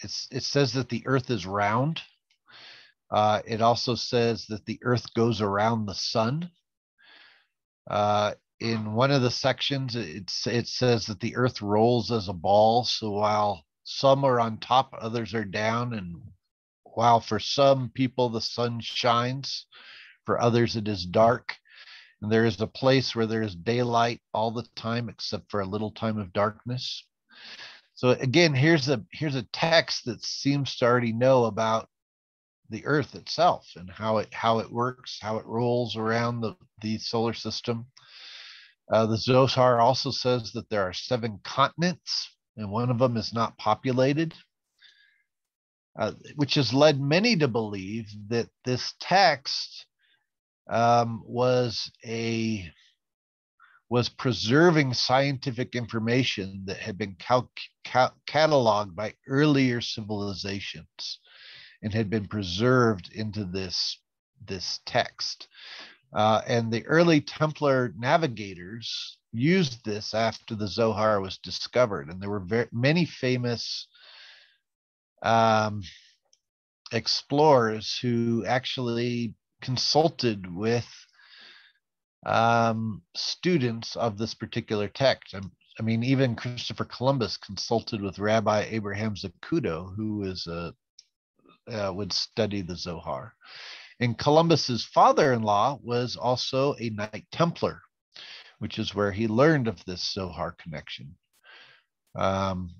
D: it's, it says that the earth is round. Uh, it also says that the earth goes around the sun. Uh, in one of the sections it's, it says that the earth rolls as a ball. So while some are on top others are down. And while for some people the sun shines for others it is dark and there is a place where there is daylight all the time, except for a little time of darkness. So again, here's a here's a text that seems to already know about the Earth itself and how it how it works, how it rolls around the, the solar system. Uh, the Zohar also says that there are seven continents, and one of them is not populated, uh, which has led many to believe that this text um, was a was preserving scientific information that had been cal- cataloged by earlier civilizations and had been preserved into this this text. Uh, and the early Templar navigators used this after the Zohar was discovered, and there were very, many famous um, explorers who actually consulted with um, students of this particular text. I, I mean, even Christopher Columbus consulted with Rabbi Abraham Zacuto, who was a uh, would study the Zohar. And Columbus's father-in-law was also a Knight Templar, which is where he learned of this Zohar connection. Um,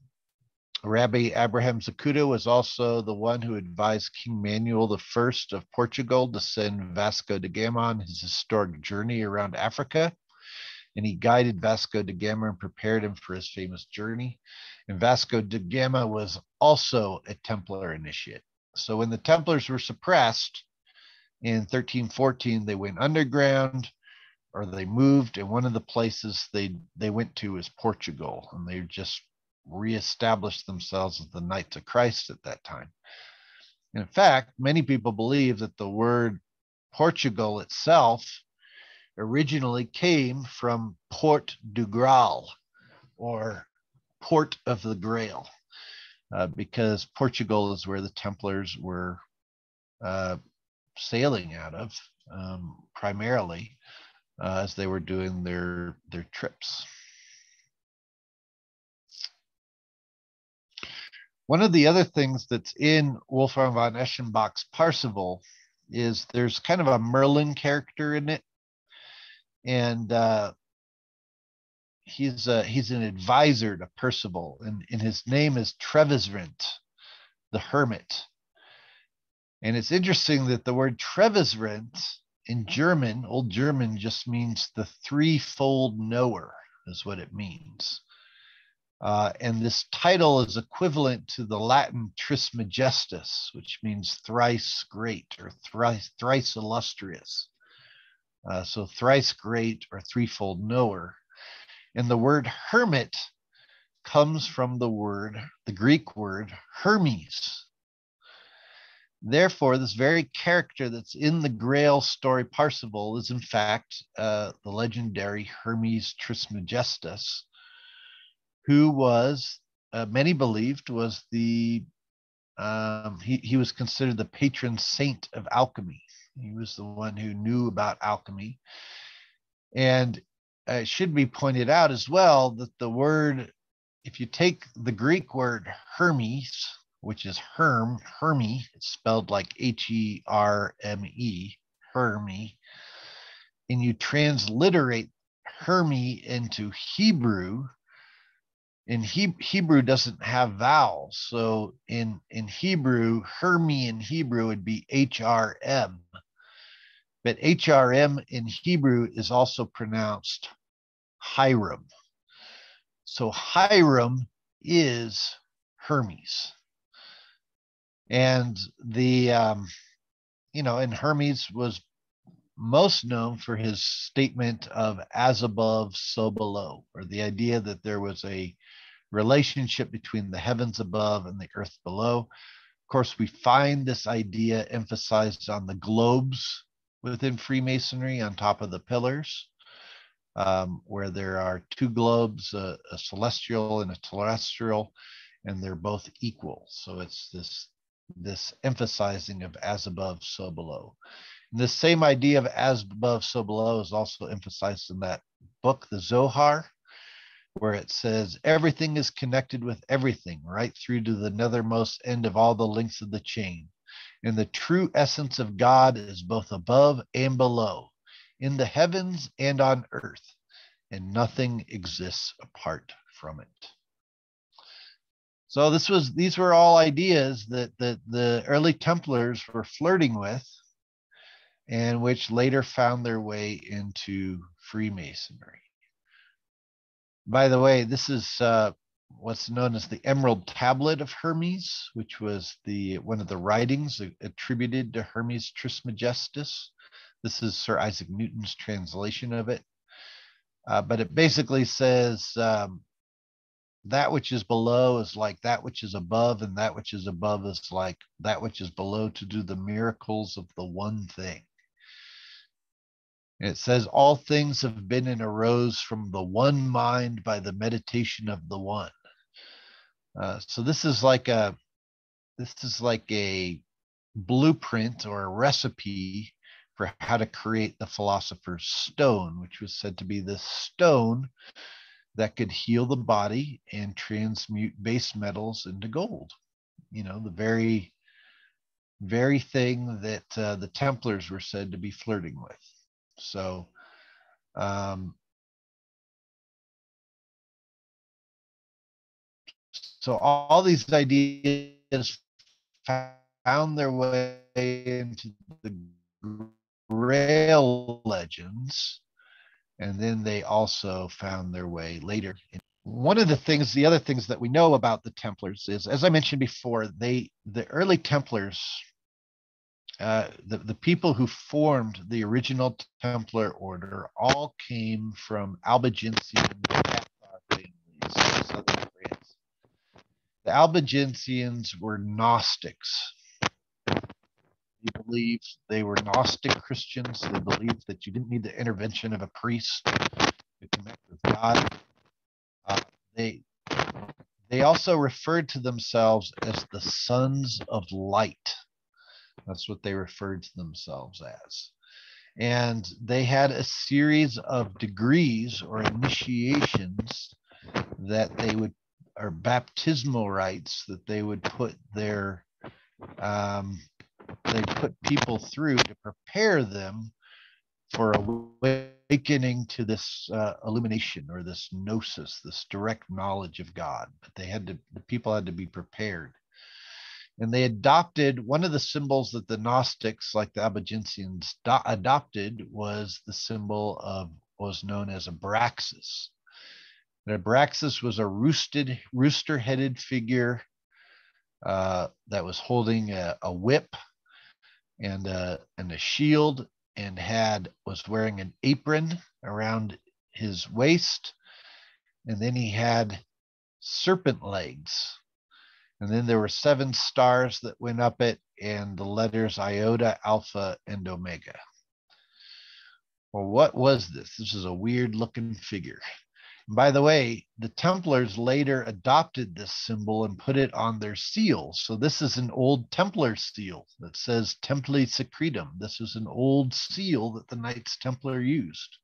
D: Rabbi Abraham Zacuto was also the one who advised King Manuel I of Portugal to send Vasco da Gama on his historic journey around Africa. And he guided Vasco da Gama and prepared him for his famous journey. And Vasco da Gama was also a Templar initiate. So when the Templars were suppressed in 1314, they went underground. or they moved, and one of the places they they went to is Portugal, and they just reestablished themselves as the Knights of Christ at that time. In fact, many people believe that the word Portugal itself originally came from Port du Graal, or Port of the Grail, uh, because Portugal is where the Templars were uh, sailing out of um, primarily uh, as they were doing their their trips. One of the other things that's in Wolfram von Eschenbach's Parzival is there's kind of a Merlin character in it, and uh, he's a, he's an advisor to Percival, and, and his name is Trevrizent, the hermit. And it's interesting that the word Trevrizent in German, old German, just means the threefold knower, is what it means. Uh, and this title is equivalent to the Latin Trismegistus, which means thrice great or thrice, thrice illustrious. Uh, so thrice great or threefold knower. And the word hermit comes from the word, the Greek word Hermes. Therefore, this very character that's in the Grail story Parzival is in fact uh, the legendary Hermes Trismegistus, who was, uh, many believed, was the um, he, he was considered the patron saint of alchemy. He was the one who knew about alchemy. And it should be pointed out as well that the word, if you take the Greek word Hermes, which is Herm, Herme, it's spelled like H E R M E, Herme, and you transliterate Herme into Hebrew, in he, Hebrew doesn't have vowels. So in, in Hebrew, Herme in Hebrew would be HRM. But HRM in Hebrew is also pronounced Hiram. So Hiram is Hermes. And the, um, you know, and Hermes was most known for his statement of as above, so below, or the idea that there was a relationship between the heavens above and the earth below. Of course, we find this idea emphasized on the globes within Freemasonry on top of the pillars, um, where there are two globes, a, a celestial and a terrestrial, and they're both equal. So it's this this emphasizing of as above, so below. The same idea of as above, so below is also emphasized in that book, the Zohar, where it says everything is connected with everything, right through to the nethermost end of all the links of the chain. And the true essence of God is both above and below, in the heavens and on earth, and nothing exists apart from it. So this was these were all ideas that, that the early Templars were flirting with, and which later found their way into Freemasonry. By the way, this is uh, what's known as the Emerald Tablet of Hermes, which was the one of the writings attributed to Hermes Trismegistus. This is Sir Isaac Newton's translation of it. Uh, but it basically says um, that which is below is like that which is above, and that which is above is like that which is below to do the miracles of the one thing. It says, All things have been and arose from the one mind by the meditation of the one. Uh, so this is like a this is like a blueprint or a recipe for how to create the philosopher's stone, which was said to be the stone that could heal the body and transmute base metals into gold. You know, the very, very thing that uh, the Templars were said to be flirting with. So, um, so all these ideas found their way into the Grail legends and then they also found their way later. One of the things, the other things that we know about the Templars is, as I mentioned before, they the early Templars uh, the, the people who formed the original Templar order all came from Albigensian families in southern France. The Albigensians were Gnostics. They believed they were Gnostic Christians. They believed that you didn't need the intervention of a priest to connect with God. Uh, they they also referred to themselves as the sons of light. That's what they referred to themselves as. And they had a series of degrees or initiations that they would, or baptismal rites that they would put their, um, they put people through to prepare them for awakening to this uh, illumination or this gnosis, this direct knowledge of God. But they had to, the people had to be prepared. And they adopted one of the symbols that the Gnostics, like the Albigensians, do- adopted was the symbol of what was known as Abraxas. And Abraxas was a roosted, rooster-headed figure uh, that was holding a, a whip and a, and a shield and had was wearing an apron around his waist and then he had serpent legs and then there were seven stars that went up it and the letters iota alpha and omega well what was this this is a weird looking figure by the way, the Templars later adopted this symbol and put it on their seals. So this is an old Templar seal that says Templi Secretum. This is an old seal that the Knights Templar used.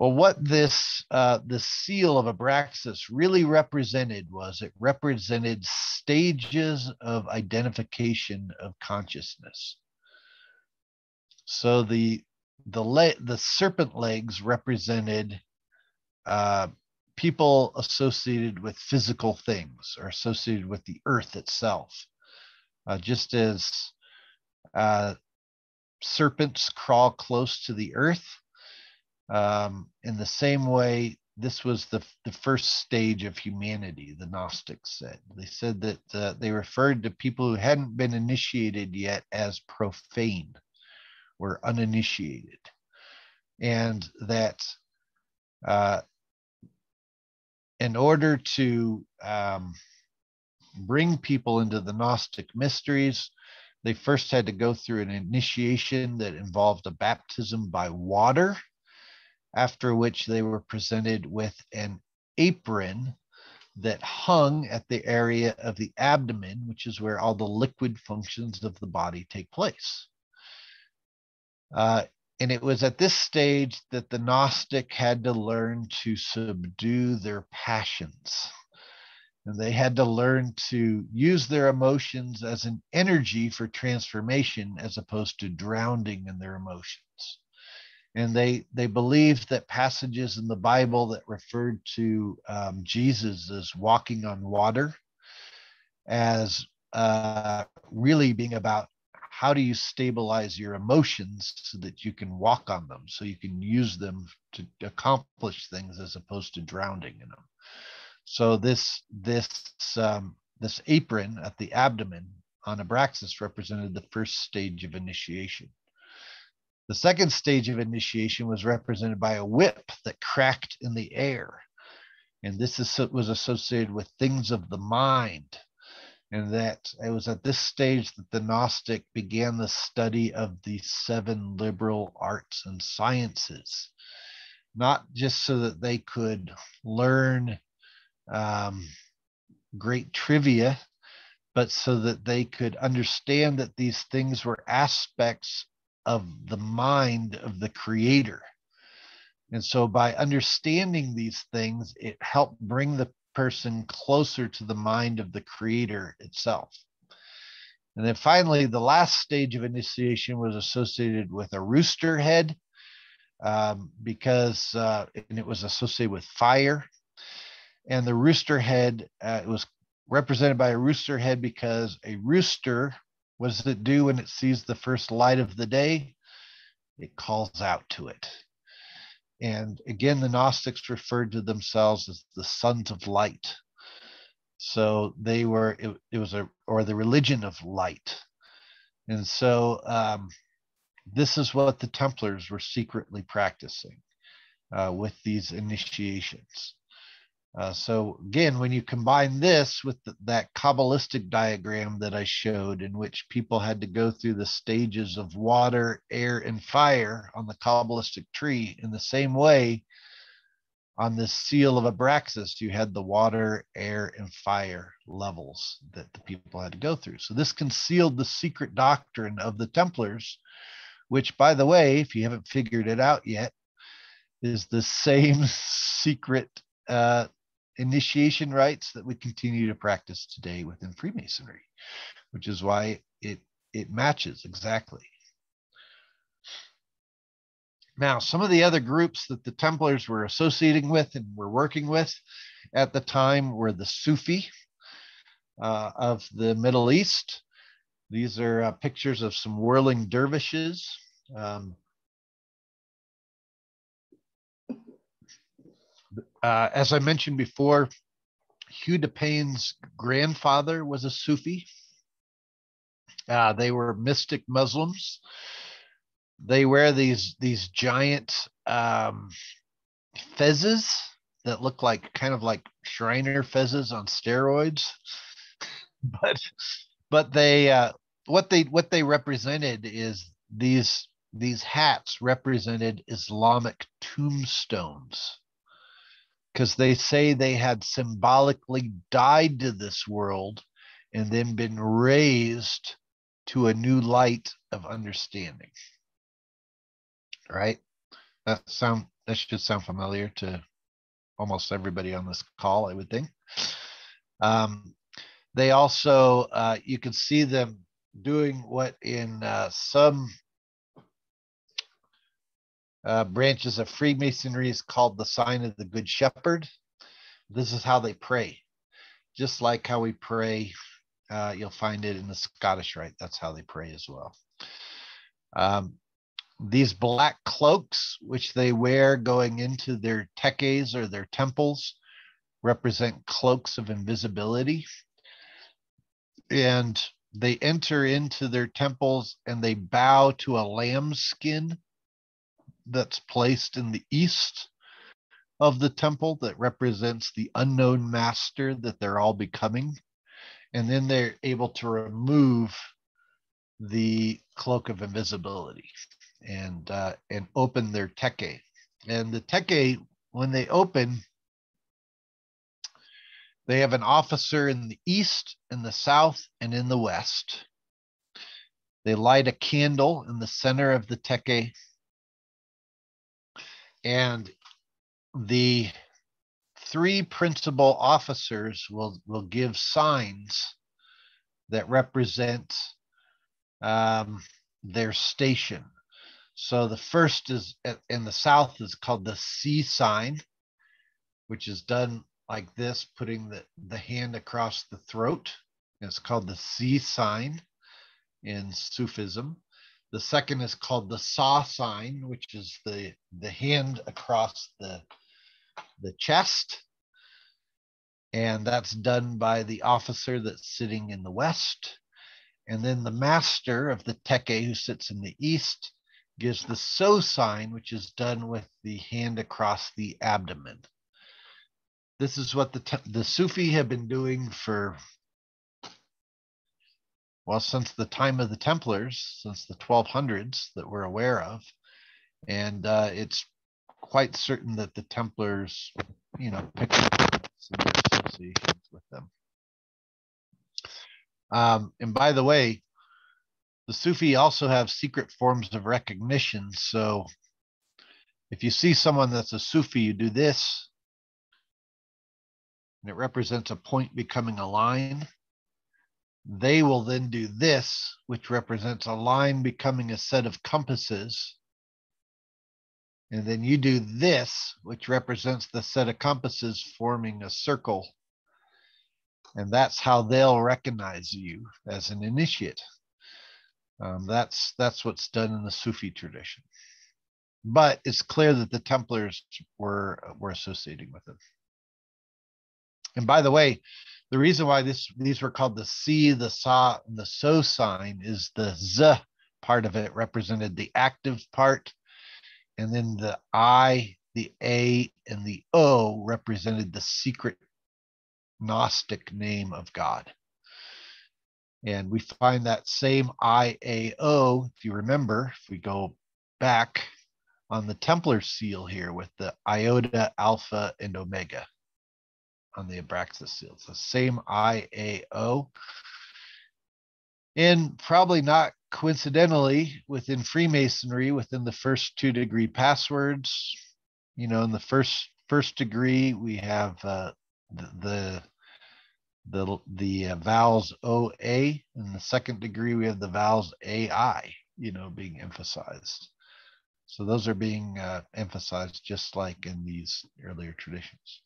D: Well, what this uh, this seal of Abraxas really represented was it represented stages of identification of consciousness. So the the le- the serpent legs represented uh, people associated with physical things or associated with the earth itself. Uh, just as uh, serpents crawl close to the earth, um, in the same way, this was the, the first stage of humanity, the Gnostics said. They said that uh, they referred to people who hadn't been initiated yet as profane or uninitiated. And that uh, in order to um, bring people into the Gnostic mysteries, they first had to go through an initiation that involved a baptism by water, after which they were presented with an apron that hung at the area of the abdomen, which is where all the liquid functions of the body take place. Uh, and it was at this stage that the Gnostic had to learn to subdue their passions. And they had to learn to use their emotions as an energy for transformation as opposed to drowning in their emotions. And they, they believed that passages in the Bible that referred to um, Jesus as walking on water, as uh, really being about how do you stabilize your emotions so that you can walk on them so you can use them to accomplish things as opposed to drowning in them. So this this um, this apron at the abdomen on abraxas represented the first stage of initiation the second stage of initiation was represented by a whip that cracked in the air. And this is, was associated with things of the mind. And that it was at this stage that the Gnostic began the study of the seven liberal arts and sciences, not just so that they could learn um, great trivia, but so that they could understand that these things were aspects of the mind of the creator. And so by understanding these things, it helped bring the person closer to the mind of the creator itself. And then finally, the last stage of initiation was associated with a rooster head um, because uh, and it was associated with fire. And the rooster head uh, it was represented by a rooster head because a rooster, what does it do when it sees the first light of the day? It calls out to it. And again, the Gnostics referred to themselves as the sons of light. So they were, it, it was a, or the religion of light. And so um, this is what the Templars were secretly practicing uh, with these initiations. Uh, so again, when you combine this with the, that Kabbalistic diagram that I showed, in which people had to go through the stages of water, air, and fire on the Kabbalistic tree, in the same way, on the seal of Abraxas, you had the water, air, and fire levels that the people had to go through. So this concealed the secret doctrine of the Templars, which, by the way, if you haven't figured it out yet, is the same secret uh, initiation rites that we continue to practice today within Freemasonry, which is why it it matches exactly. Now, some of the other groups that the Templars were associating with and were working with at the time were the Sufi uh, of the Middle East. These are uh, pictures of some whirling dervishes. Um, Uh, as I mentioned before, Hugh de Payens' grandfather was a Sufi. Uh, they were mystic Muslims. They wear these these giant um, fezzes that look like kind of like Shriner fezzes on steroids, but but they uh, what they what they represented is these these hats represented Islamic tombstones because they say they had symbolically died to this world and then been raised to a new light of understanding. Right? That sound that should sound familiar to almost everybody on this call, I would think. Um, they also, uh, you can see them doing what in uh, some uh, branches of Freemasonry is called the sign of the Good Shepherd. This is how they pray, just like how we pray. Uh, you'll find it in the Scottish Rite. That's how they pray as well. Um, these black cloaks, which they wear going into their tekkes or their temples, represent cloaks of invisibility. And they enter into their temples and they bow to a lamb skin that's placed in the east of the temple that represents the unknown master that they're all becoming. And then they're able to remove the cloak of invisibility and uh, and open their tekke. And the tekke, when they open, they have an officer in the east, in the south, and in the west. They light a candle in the center of the tekke and the three principal officers will, will give signs that represent um, their station. So the first is in the south is called the C sign, which is done like this, putting the, the hand across the throat. It's called the C sign in Sufism. The second is called the saw sign, which is the, the hand across the, the chest. And that's done by the officer that's sitting in the west. And then the master of the tekke, who sits in the east, gives the so sign, which is done with the hand across the abdomen. This is what the, the Sufi have been doing for well, since the time of the Templars, since the 1200s that we're aware of. And uh, it's quite certain that the Templars, you know, picked up some associations with them. Um, and by the way, the Sufi also have secret forms of recognition. So if you see someone that's a Sufi, you do this, and it represents a point becoming a line. They will then do this, which represents a line becoming a set of compasses. And then you do this, which represents the set of compasses forming a circle. And that's how they'll recognize you as an initiate. Um, that's that's what's done in the Sufi tradition. But it's clear that the Templars were were associating with them. And by the way, the reason why this these were called the C, the Sa, and the So sign is the Z part of it represented the active part, and then the I, the A, and the O represented the secret Gnostic name of God. And we find that same IAO, if you remember, if we go back on the Templar seal here with the iota, alpha, and omega on the Abraxas seal. It's the same IAO. And probably not coincidentally within Freemasonry, within the first two degree passwords, you know, in the first first degree, we have uh, the, the the the uh, vowels OA. In the second degree, we have the vowels AI, you know, being emphasized. So those are being uh, emphasized just like in these earlier traditions.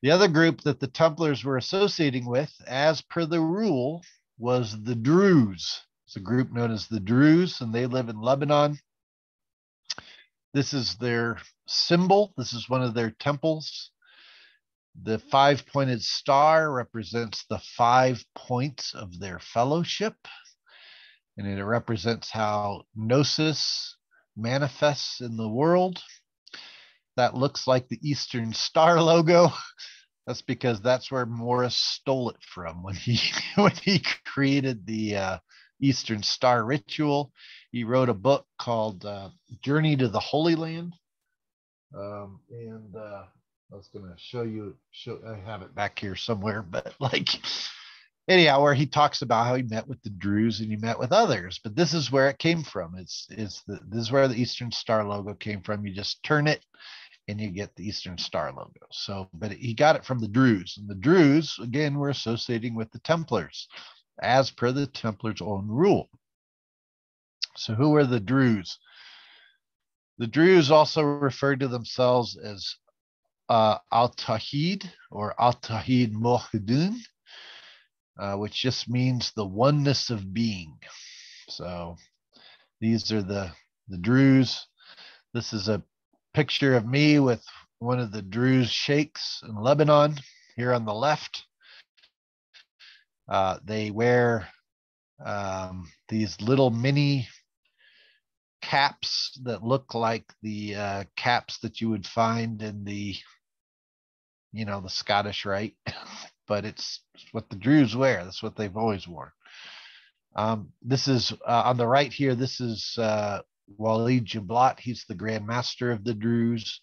D: The other group that the Templars were associating with, as per the rule, was the Druze. It's a group known as the Druze, and they live in Lebanon. This is their symbol. This is one of their temples. The five pointed star represents the five points of their fellowship, and it represents how Gnosis manifests in the world. That looks like the Eastern Star logo. That's because that's where Morris stole it from when he when he created the uh, Eastern Star ritual. He wrote a book called uh, Journey to the Holy Land, um, and uh, I was going to show you, show, I have it back here somewhere, but like, anyhow, where he talks about how he met with the Druze and he met with others, but this is where it came from. It's, it's the, this is where the Eastern Star logo came from. You just turn it and you get the Eastern Star logo. So, but he got it from the Druze and the Druze, again, we're associating with the Templars as per the Templars' own rule. So who are the Druze? The Druze also referred to themselves as uh, Al-Tahid or Al-Tahid Muwahhidun, uh, which just means the oneness of being. So these are the the Druze. This is a picture of me with one of the Druze sheikhs in Lebanon here on the left. Uh, they wear um, these little mini caps that look like the uh, caps that you would find in the you know, the Scottish Rite, but it's what the Druze wear. That's what they've always worn. Um, this is uh, on the right here. This is uh, Walid Jumblatt. He's the Grand Master of the Druze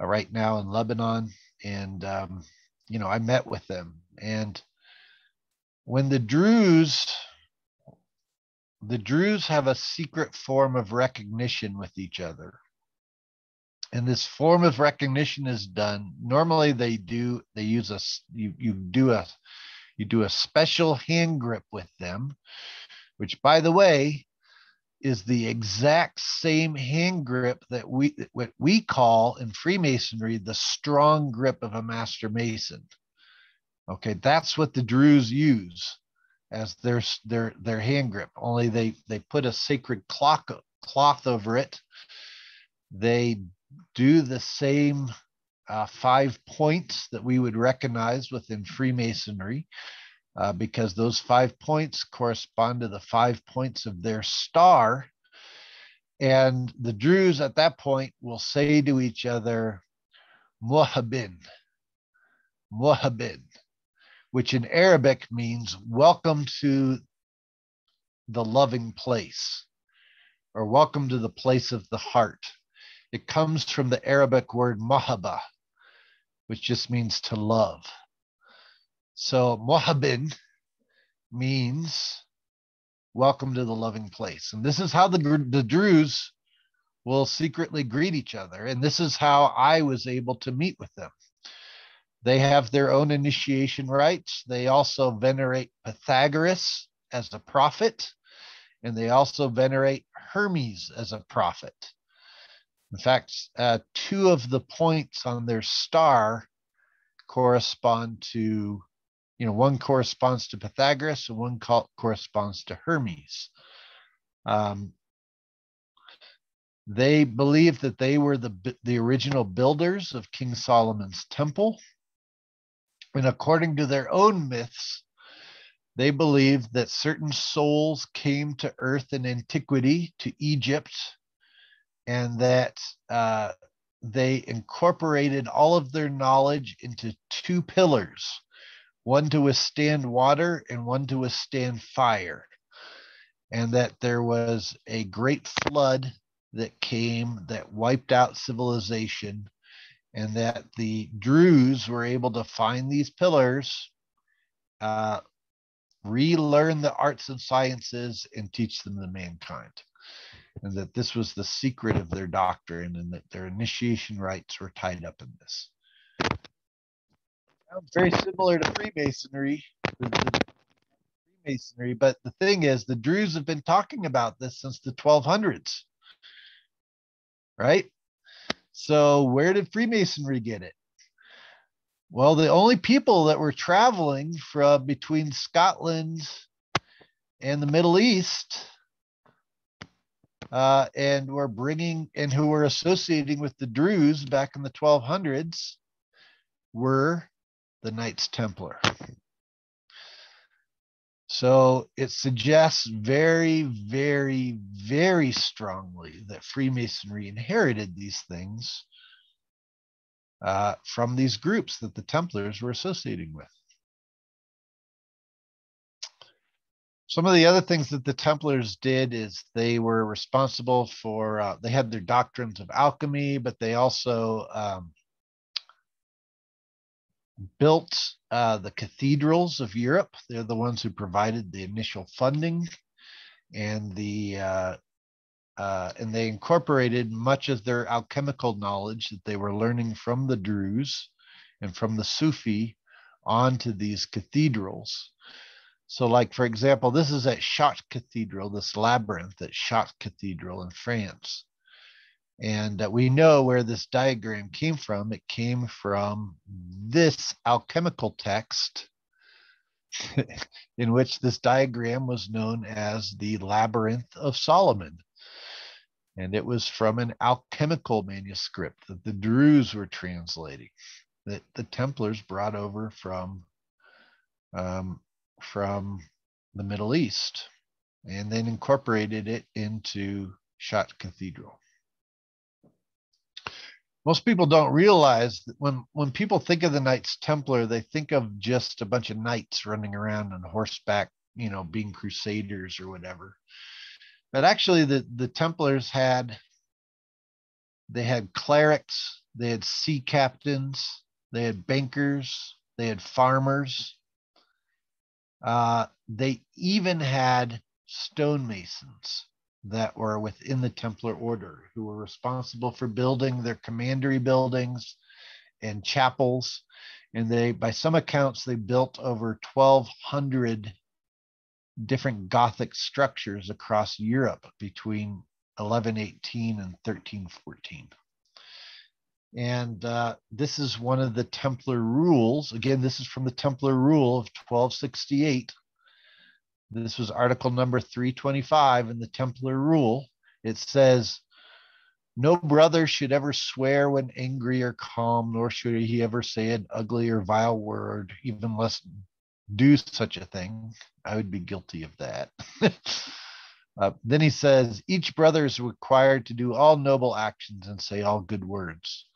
D: uh, right now in Lebanon. And, um, you know, I met with them. And when the Druze, the Druze have a secret form of recognition with each other and this form of recognition is done normally they do they use a you, you do a you do a special hand grip with them which by the way is the exact same hand grip that we what we call in freemasonry the strong grip of a master mason. Okay that's what the druze use as their their their hand grip. Only they they put a sacred cloth cloth over it. They do the same uh, five points that we would recognize within Freemasonry, uh, because those five points correspond to the five points of their star. And the Druze at that point will say to each other, Muhabin, Muhabin, which in Arabic means welcome to the loving place or welcome to the place of the heart. It comes from the Arabic word mahaba, which just means to love. So muhabin means welcome to the loving place. And this is how the, the Druze will secretly greet each other. And this is how I was able to meet with them. They have their own initiation rites. They also venerate Pythagoras as a prophet, and they also venerate Hermes as a prophet. In fact, uh, two of the points on their star correspond to, you know, one corresponds to Pythagoras and one co- corresponds to Hermes. Um, they believe that they were the the original builders of King Solomon's temple, And according to their own myths, they believed that certain souls came to earth in antiquity, to Egypt, and that uh, they incorporated all of their knowledge into two pillars one to withstand water and one to withstand fire. And that there was a great flood that came that wiped out civilization, and that the Druze were able to find these pillars, uh, relearn the arts and sciences, and teach them to mankind and that this was the secret of their doctrine and that their initiation rites were tied up in this. Sounds very similar to Freemasonry, Freemasonry, but the thing is, the Druze have been talking about this since the 1200s, right? So, where did Freemasonry get it? Well, the only people that were traveling from between Scotland and the Middle East uh, and were bringing and who were associating with the Druze back in the 1200s were the Knights Templar. So it suggests very, very, very strongly that Freemasonry inherited these things uh, from these groups that the Templars were associating with. some of the other things that the Templars did is they were responsible for, uh, they had their doctrines of alchemy, but they also um, built uh, the cathedrals of Europe. They're the ones who provided the initial funding and the uh, uh, and they incorporated much of their alchemical knowledge that they were learning from the Druze and from the Sufi onto these cathedrals. So, like for example, this is at Chartres Cathedral, this labyrinth at Chartres Cathedral in France. And uh, we know where this diagram came from. It came from this alchemical text, in which this diagram was known as the Labyrinth of Solomon. And it was from an alchemical manuscript that the Druze were translating, that the Templars brought over from um, from the Middle East and then incorporated it into Chartres Cathedral. Most people don't realize that when, when people think of the Knights Templar, they think of just a bunch of knights running around on horseback, you know, being crusaders or whatever. But actually, the, the Templars had they had clerics, they had sea captains, they had bankers, they had farmers, uh, they even had stonemasons that were within the Templar order who were responsible for building their commandery buildings and chapels. And they, by some accounts, they built over 1,200 different Gothic structures across Europe between 1118 and 1314. And uh, this is one of the Templar rules. Again, this is from the Templar rule of 1268. This was article number 325 in the Templar rule. It says, no brother should ever swear when angry or calm, nor should he ever say an ugly or vile word, even less do such a thing. I would be guilty of that. uh, then he says, each brother is required to do all noble actions and say all good words.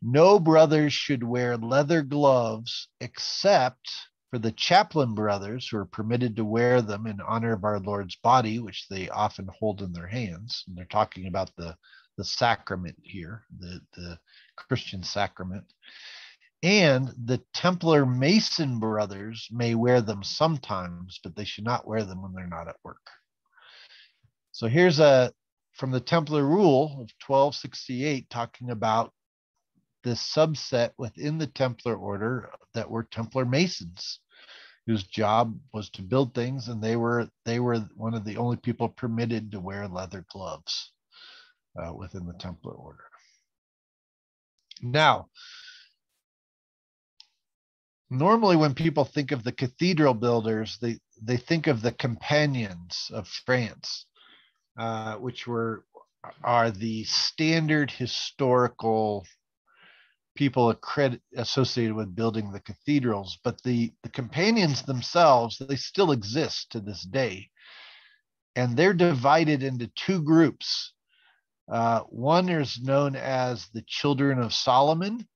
D: No brothers should wear leather gloves except for the chaplain brothers who are permitted to wear them in honor of our Lord's body, which they often hold in their hands. And they're talking about the, the sacrament here, the, the Christian sacrament. And the Templar Mason brothers may wear them sometimes, but they should not wear them when they're not at work. So here's a from the Templar rule of 1268 talking about this subset within the Templar order that were Templar Masons, whose job was to build things, and they were they were one of the only people permitted to wear leather gloves uh, within the Templar order. Now, normally when people think of the cathedral builders, they they think of the companions of France, uh, which were are the standard historical people accredit, associated with building the cathedrals, but the, the companions themselves, they still exist to this day. And they're divided into two groups. Uh, one is known as the Children of Solomon,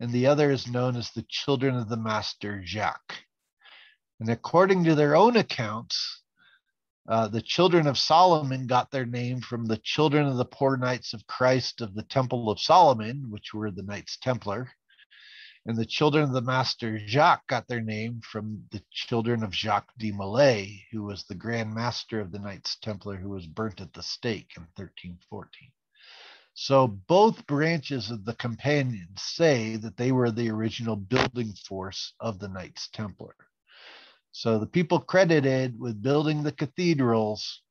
D: and the other is known as the Children of the Master Jacques. And according to their own accounts, uh, the children of Solomon got their name from the children of the poor knights of Christ of the Temple of Solomon, which were the Knights Templar. And the children of the Master Jacques got their name from the children of Jacques de Molay, who was the Grand Master of the Knights Templar who was burnt at the stake in 1314. So both branches of the companions say that they were the original building force of the Knights Templar. So the people credited with building the cathedrals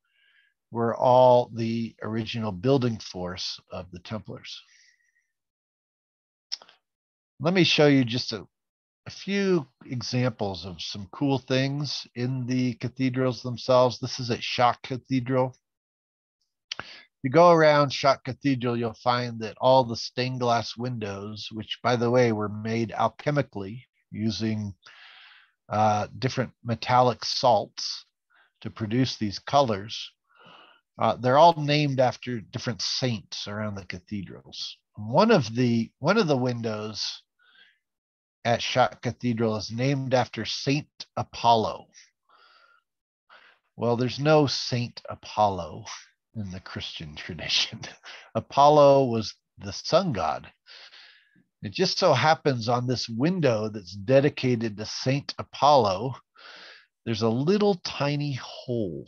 D: were all the original building force of the Templars. Let me show you just a, a few examples of some cool things in the cathedrals themselves. This is at Chartres Cathedral. If you go around Chartres Cathedral, you'll find that all the stained glass windows, which by the way were made alchemically using uh, different metallic salts to produce these colors. Uh, they're all named after different saints around the cathedrals. One of the one of the windows at Chartres Cathedral is named after Saint Apollo. Well, there's no Saint Apollo in the Christian tradition. Apollo was the sun god. It just so happens on this window that's dedicated to Saint Apollo, there's a little tiny hole.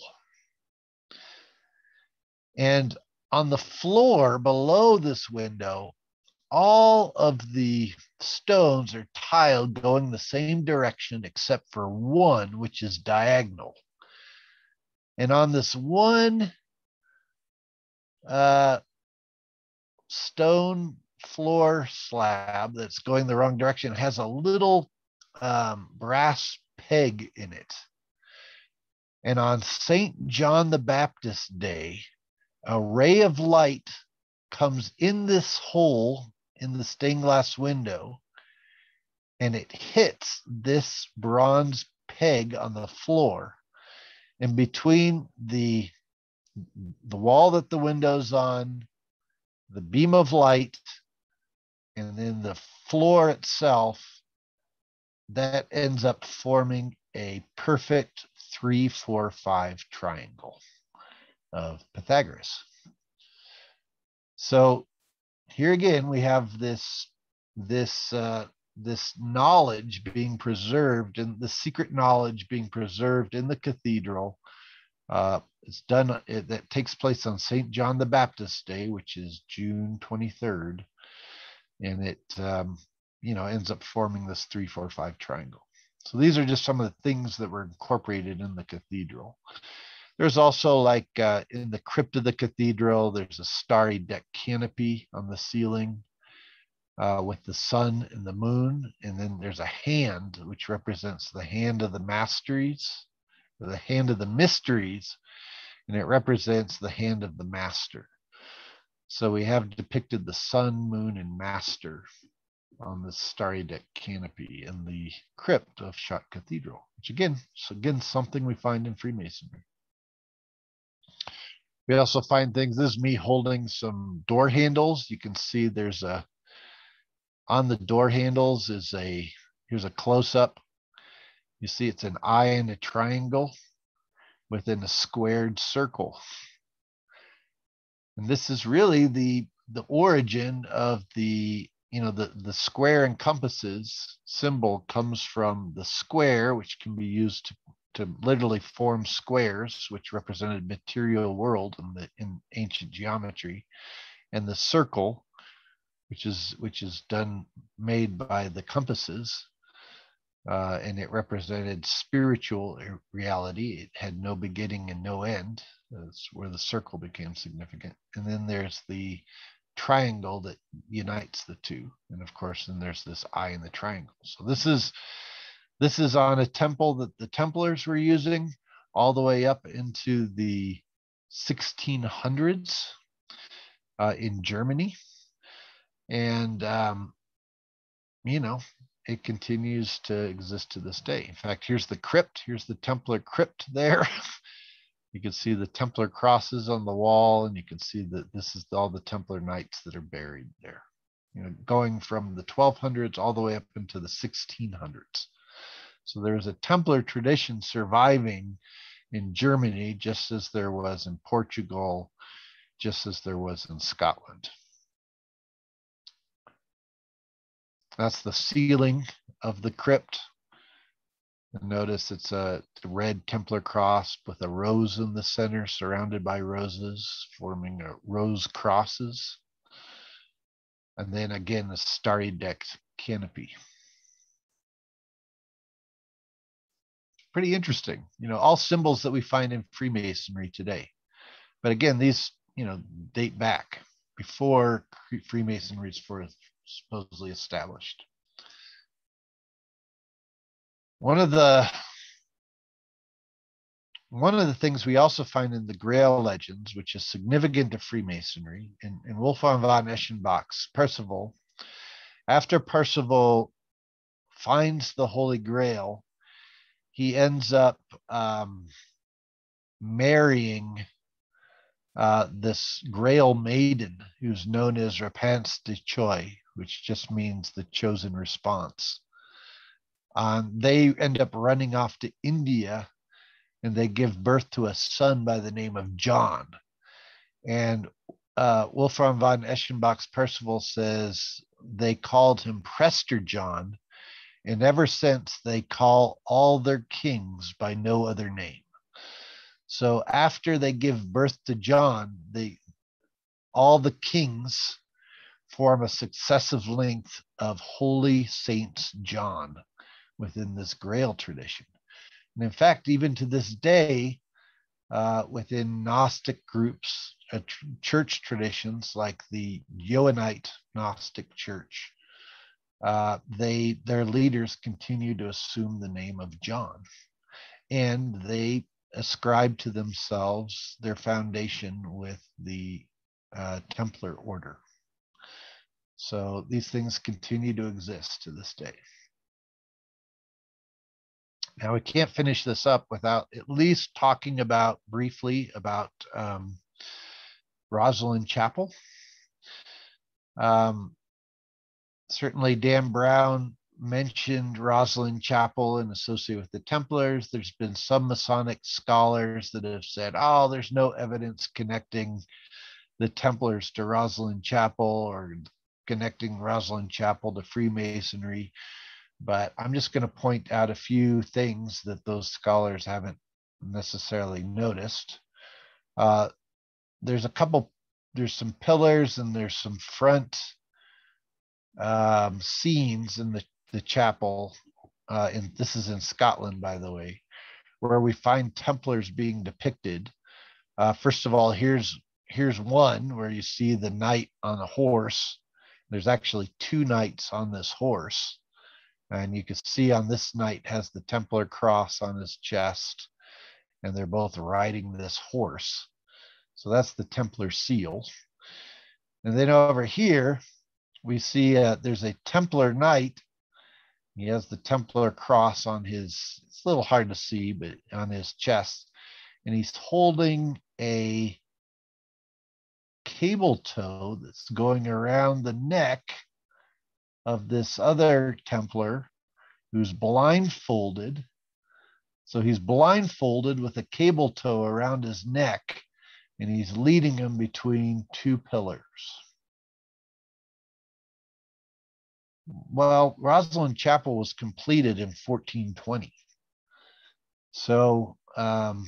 D: And on the floor below this window, all of the stones are tiled going the same direction except for one, which is diagonal. And on this one uh, stone floor slab that's going the wrong direction has a little um, brass peg in it. And on St. John the Baptist Day, a ray of light comes in this hole in the stained glass window and it hits this bronze peg on the floor. And between the the wall that the window's on, the beam of light, and then the floor itself, that ends up forming a perfect three, four, five triangle of Pythagoras. So here again, we have this, this, uh, this knowledge being preserved and the secret knowledge being preserved in the cathedral. Uh, it's done, it, that takes place on St. John the Baptist Day, which is June 23rd and it um, you know ends up forming this three four five triangle. So these are just some of the things that were incorporated in the cathedral. There's also like uh, in the crypt of the cathedral there's a starry deck canopy on the ceiling uh, with the sun and the moon. And then there's a hand which represents the hand of the masteries the hand of the mysteries and it represents the hand of the master so we have depicted the sun, moon, and master on the starry deck canopy in the crypt of Chartres Cathedral, which again, so again, something we find in Freemasonry. We also find things, this is me holding some door handles. You can see there's a, on the door handles is a, here's a close up. You see it's an eye and a triangle within a squared circle. And this is really the the origin of the you know the the square and compasses symbol comes from the square which can be used to, to literally form squares which represented material world in the in ancient geometry and the circle which is which is done made by the compasses uh, and it represented spiritual reality. It had no beginning and no end that's where the circle became significant. And then there's the triangle that unites the two. And of course, then there's this eye in the triangle. So this is this is on a temple that the Templars were using all the way up into the 1600s uh, in Germany. And um, you know, it continues to exist to this day. In fact, here's the crypt. Here's the Templar crypt there. you can see the Templar crosses on the wall, and you can see that this is all the Templar knights that are buried there. You know, going from the 1200s all the way up into the 1600s. So there's a Templar tradition surviving in Germany, just as there was in Portugal, just as there was in Scotland. That's the ceiling of the crypt. Notice it's a red Templar cross with a rose in the center, surrounded by roses, forming a rose crosses. And then again, a starry decked canopy. pretty interesting. You know, all symbols that we find in Freemasonry today. But again, these, you know, date back before Freemasonry is supposedly established. One of the one of the things we also find in the Grail legends, which is significant to Freemasonry, in, in Wolfram von Eschenbach's Percival, after Percival finds the Holy Grail, he ends up um, marrying uh, this Grail maiden who's known as Réponse de Choix, which just means the chosen response. Um, they end up running off to India and they give birth to a son by the name of John. And uh, Wolfram von Eschenbach's Percival says they called him Prester John and ever since they call all their kings by no other name. So after they give birth to John, they all the kings form a successive length of holy saints John within this Grail tradition. And in fact, even to this day, uh, within Gnostic groups, uh, church traditions like the Johannite Gnostic Church, uh, they their leaders continue to assume the name of John, and they ascribe to themselves their foundation with the uh, Templar order. So these things continue to exist to this day. Now we can't finish this up without at least talking about briefly about um, Rosslyn Chapel. Um, certainly Dan Brown mentioned Rosslyn Chapel and associated with the Templars. There's been some Masonic scholars that have said, oh, there's no evidence connecting the Templars to Rosslyn Chapel or connecting Rosslyn Chapel to Freemasonry. But I'm just going to point out a few things that those scholars haven't necessarily noticed. Uh, there's a couple, there's some pillars and there's some front um, scenes in the, the chapel, uh, this is in Scotland, by the way, where we find Templars being depicted. Uh, first of all, here's here's one where you see the knight on a horse. There's actually two knights on this horse, and you can see on this knight has the Templar cross on his chest, and they're both riding this horse. So that's the Templar seal. And then over here, we see uh, there's a Templar knight. He has the Templar cross on his, it's a little hard to see, but on his chest. And he's holding a cable tow that's going around the neck of this other Templar who's blindfolded. So he's blindfolded with a cable tow around his neck, and he's leading him between two pillars. Well, Rosslyn Chapel was completed in 1420. So um,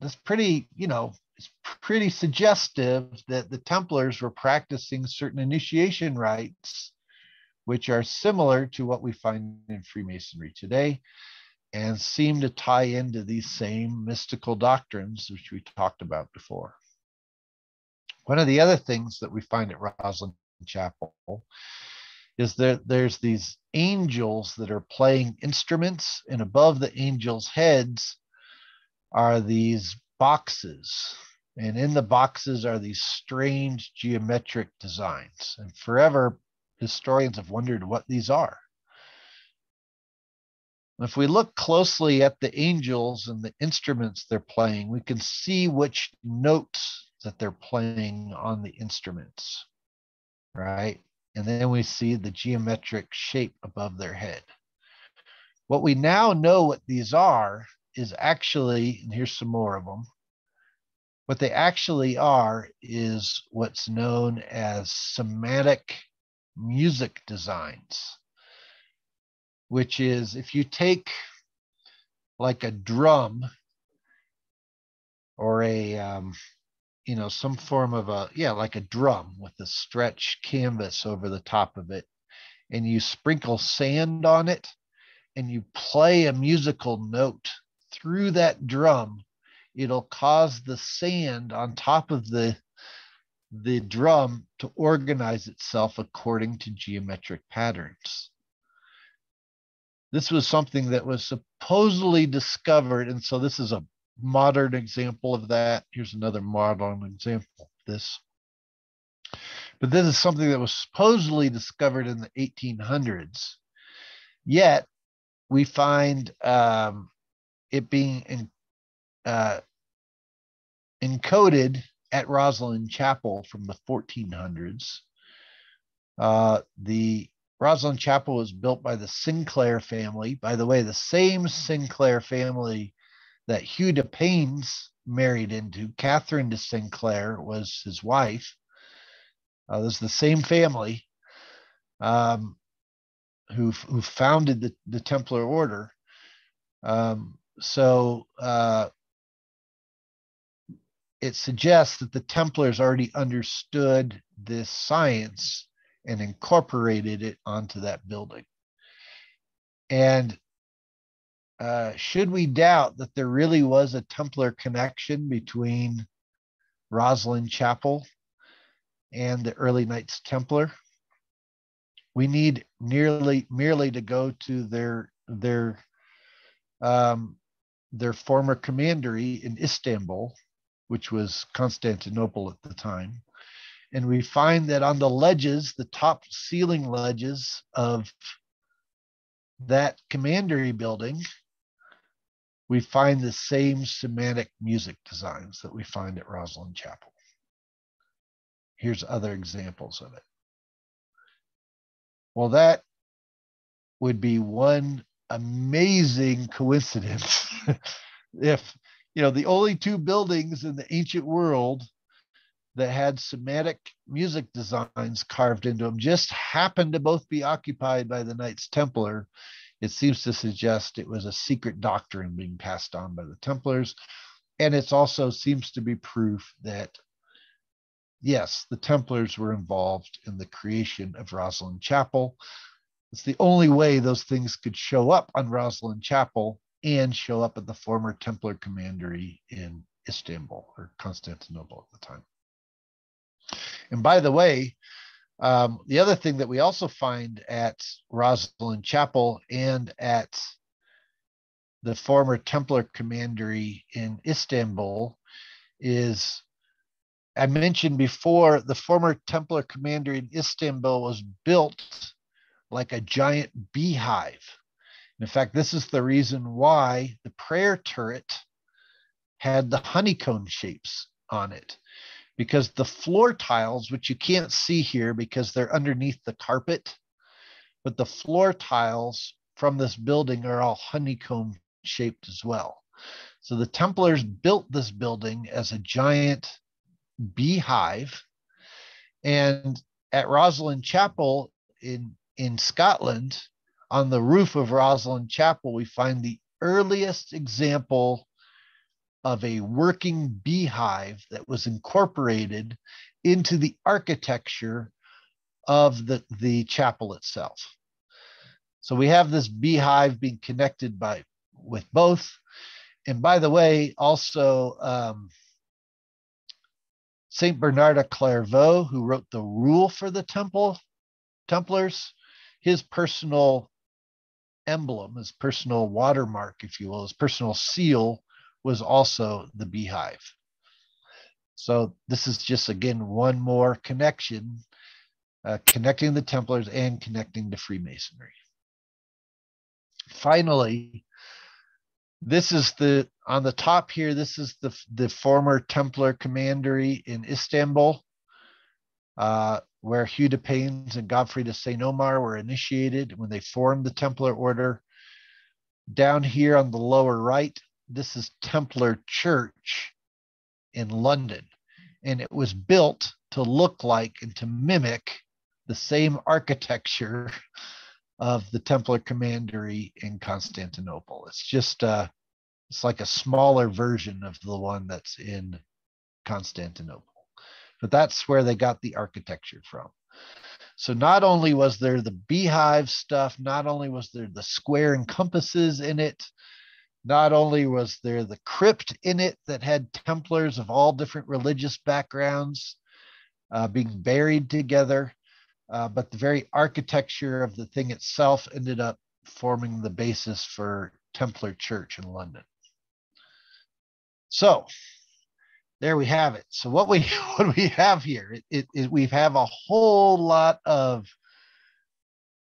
D: that's pretty, you know, it's pretty suggestive that the Templars were practicing certain initiation rites, which are similar to what we find in Freemasonry today and seem to tie into these same mystical doctrines, which we talked about before. One of the other things that we find at Rosslyn Chapel is that there's these angels that are playing instruments, and above the angels' heads are these boxes. And in the boxes are these strange geometric designs. And forever, historians have wondered what these are. If we look closely at the angels and the instruments they're playing, we can see which notes that they're playing on the instruments, right? And then we see the geometric shape above their head. What we now know what these are is actually, and here's some more of them, what they actually are is what's known as cymatic music designs, which is if you take like a drum or a, um, you know, some form of a, yeah, like a drum with a stretched canvas over the top of it, and you sprinkle sand on it and you play a musical note through that drum it'll cause the sand on top of the the drum to organize itself according to geometric patterns. This was something that was supposedly discovered, and so this is a modern example of that. Here's another modern example of this. But this is something that was supposedly discovered in the 1800s. Yet we find um, it being in, uh, encoded at Rosslyn Chapel from the 1400s. Uh, the Rosslyn Chapel was built by the Sinclair family. By the way, the same Sinclair family that Hugh de Payens married into, Catherine de Sinclair was his wife. Uh, this is the same family um, who, who founded the, the Templar Order. Um, so uh, it suggests that the Templars already understood this science and incorporated it onto that building. And uh, should we doubt that there really was a Templar connection between Rosslyn Chapel and the early Knights Templar? We need nearly merely to go to their their um, their former commandery in Istanbul, which was Constantinople at the time. And we find that on the ledges, the top ceiling ledges of that commandery building, we find the same cymatic music designs that we find at Rosslyn Chapel. Here's other examples of it. Well, that would be one amazing coincidence if you know the only two buildings in the ancient world that had cymatic music designs carved into them just happened to both be occupied by the Knights Templar. It seems to suggest it was a secret doctrine being passed on by the Templars. And it also seems to be proof that, yes, the Templars were involved in the creation of Rosslyn Chapel. It's the only way those things could show up on Rosslyn Chapel and show up at the former Templar commandery in Istanbul or Constantinople at the time. And by the way, um, the other thing that we also find at Rosslyn Chapel and at the former Templar commandery in Istanbul is I mentioned before the former Templar commandery in Istanbul was built like a giant beehive. In fact, this is the reason why the prayer turret had the honeycomb shapes on it because the floor tiles, which you can't see here because they're underneath the carpet, but the floor tiles from this building are all honeycomb shaped as well. So the Templars built this building as a giant beehive. And at Rosslyn Chapel in, in Scotland, on the roof of Rosslyn Chapel, we find the earliest example of a working beehive that was incorporated into the architecture of the, the chapel itself. So we have this beehive being connected by with both. And by the way, also um, Saint Bernard of Clairvaux, who wrote the rule for the temple Templars, his personal emblem, his personal watermark, if you will, his personal seal was also the beehive. So this is just again one more connection uh, connecting the Templars and connecting to Freemasonry. Finally, this is the on the top here. This is the the former Templar commandery in Istanbul, uh, where Hugh de Payens and Godfrey de Saint Omer were initiated when they formed the Templar order. Down here on the lower right, this is Templar Church in London, and it was built to look like and to mimic the same architecture of the Templar commandery in Constantinople. It's just uh, it's like a smaller version of the one that's in Constantinople. But that's where they got the architecture from. So not only was there the beehive stuff, not only was there the square and compasses in it, not only was there the crypt in it that had Templars of all different religious backgrounds uh, being buried together, uh, but the very architecture of the thing itself ended up forming the basis for Templar Church in London. So there we have it. So what we what we have here, it, it, it we have a whole lot of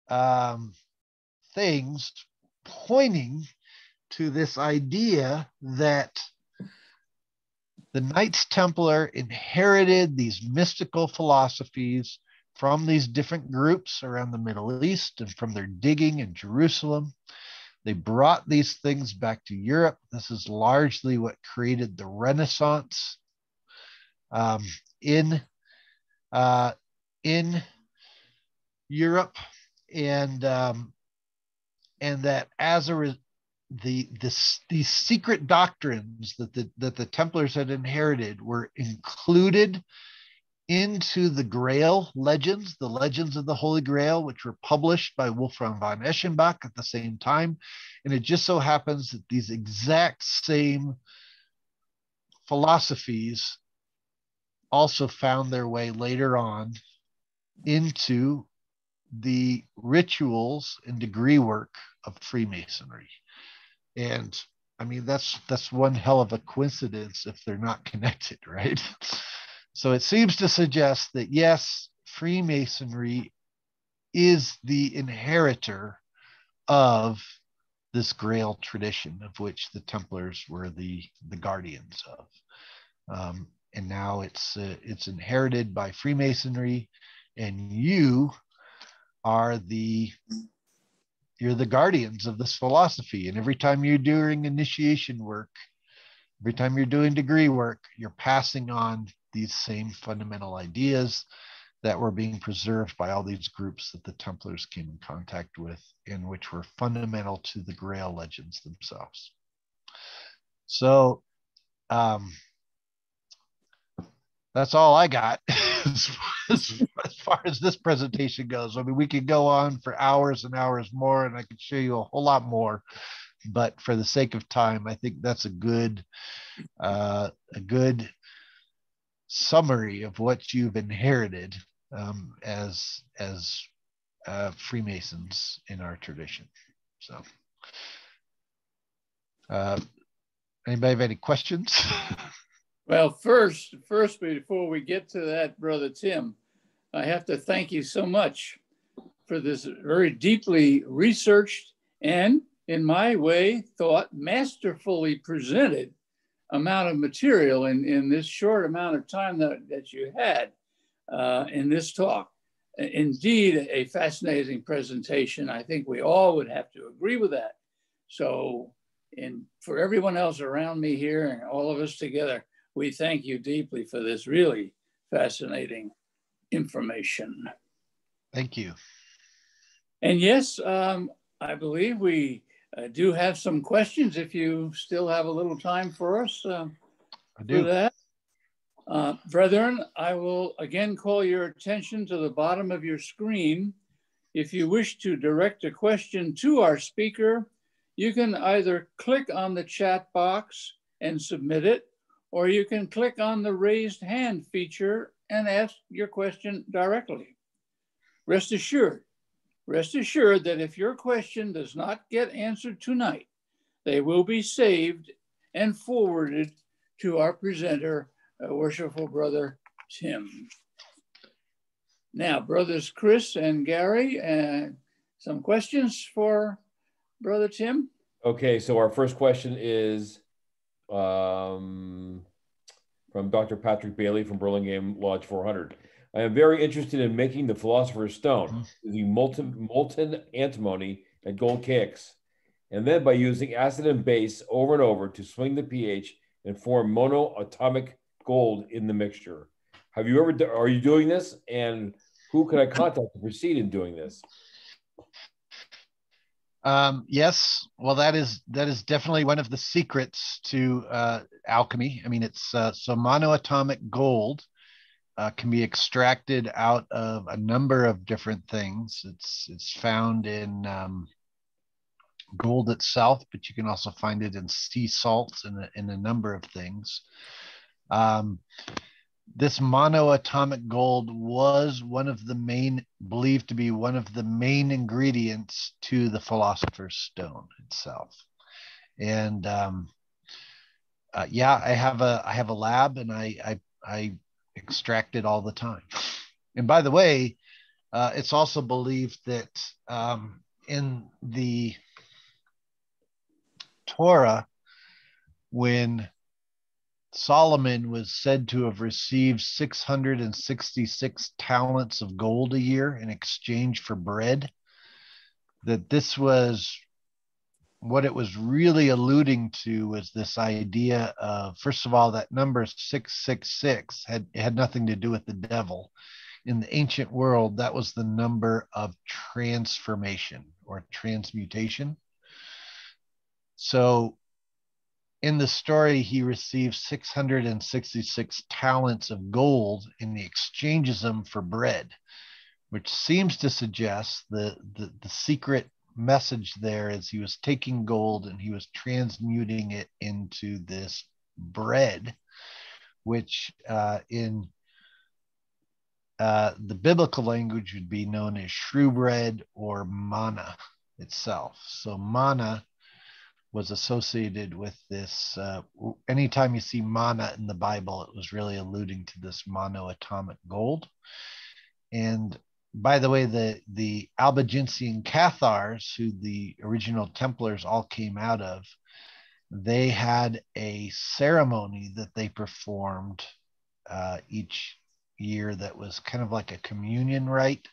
D: um, things pointing to this idea that the Knights Templar inherited these mystical philosophies from these different groups around the Middle East and from their digging in Jerusalem. They brought these things back to Europe. This is largely what created the Renaissance um, in uh, in Europe, and um, and that as a re- the this these secret doctrines that the that the Templars had inherited were included into the Grail legends, the legends of the Holy Grail, which were published by Wolfram von Eschenbach at the same time. And it just so happens that these exact same philosophies also found their way later on into the rituals and degree work of Freemasonry. And I mean that's that's one hell of a coincidence if they're not connected, right? So it seems to suggest that yes, Freemasonry is the inheritor of this Grail tradition of which the Templars were the the guardians of, um, and now it's uh, it's inherited by Freemasonry, and you are the you're the guardians of this philosophy. And every time you're doing initiation work, every time you're doing degree work, you're passing on these same fundamental ideas that were being preserved by all these groups that the Templars came in contact with and which were fundamental to the Grail legends themselves. So um, that's all I got as, as, as, far as this presentation goes. I mean, we could go on for hours and hours more, and I could show you a whole lot more. But for the sake of time, I think that's a good, uh, a good summary of what you've inherited um, as as uh, Freemasons in our tradition. So, uh, anybody have any questions?
A: well, first, first before we get to that, brother Tim, I have to thank you so much for this very deeply researched and, in my way, thought masterfully presented amount of material in, in this short amount of time that, that you had uh, in this talk. Indeed, a fascinating presentation. I think we all would have to agree with that. So, and for everyone else around me here and all of us together, we thank you deeply for this really fascinating information.
D: Thank you.
A: And yes, um, I believe we I do have some questions if you still have a little time for us. Uh,
D: I do.
A: that. Uh, brethren, I will again call your attention to the bottom of your screen. If you wish to direct a question to our speaker, you can either click on the chat box and submit it, or you can click on the raised hand feature and ask your question directly. Rest assured, Rest assured that if your question does not get answered tonight, they will be saved and forwarded to our presenter, uh, worshipful brother Tim. Now, brothers Chris and Gary, uh, some questions for Brother Tim?
E: Okay, so our first question is um, from Dr. Patrick Bailey from Burlingame Lodge 400. I am very interested in making the Philosopher's Stone mm-hmm. using molten, molten antimony and gold cakes, and then by using acid and base over and over to swing the pH and form monoatomic gold in the mixture. Have you ever, are you doing this? And who can I contact to proceed in doing this?
D: Um, yes, well, that is that is definitely one of the secrets to uh, alchemy. I mean, it's uh, so monoatomic gold uh, can be extracted out of a number of different things. It's it's found in um, gold itself, but you can also find it in sea salts and in a number of things. Um, this monoatomic gold was one of the main believed to be one of the main ingredients to the philosopher's stone itself and um, uh, yeah i have a i have a lab and i i, I extract it all the time and by the way uh, it's also believed that um, in the torah when Solomon was said to have received 666 talents of gold a year in exchange for bread. That this was what it was really alluding to was this idea of, first of all, that number 666 had, had nothing to do with the devil. In the ancient world, that was the number of transformation or transmutation. So in the story, he receives 666 talents of gold and he exchanges them for bread, which seems to suggest the, the, the secret message there is he was taking gold and he was transmuting it into this bread, which uh, in uh, the biblical language would be known as shewbread or manna itself. So manna was associated with this. Uh, anytime you see mana in the Bible, it was really alluding to this monoatomic gold. And by the way, the the Albigensian Cathars, who the original Templars all came out of, they had a ceremony that they performed uh, each year that was kind of like a communion rite,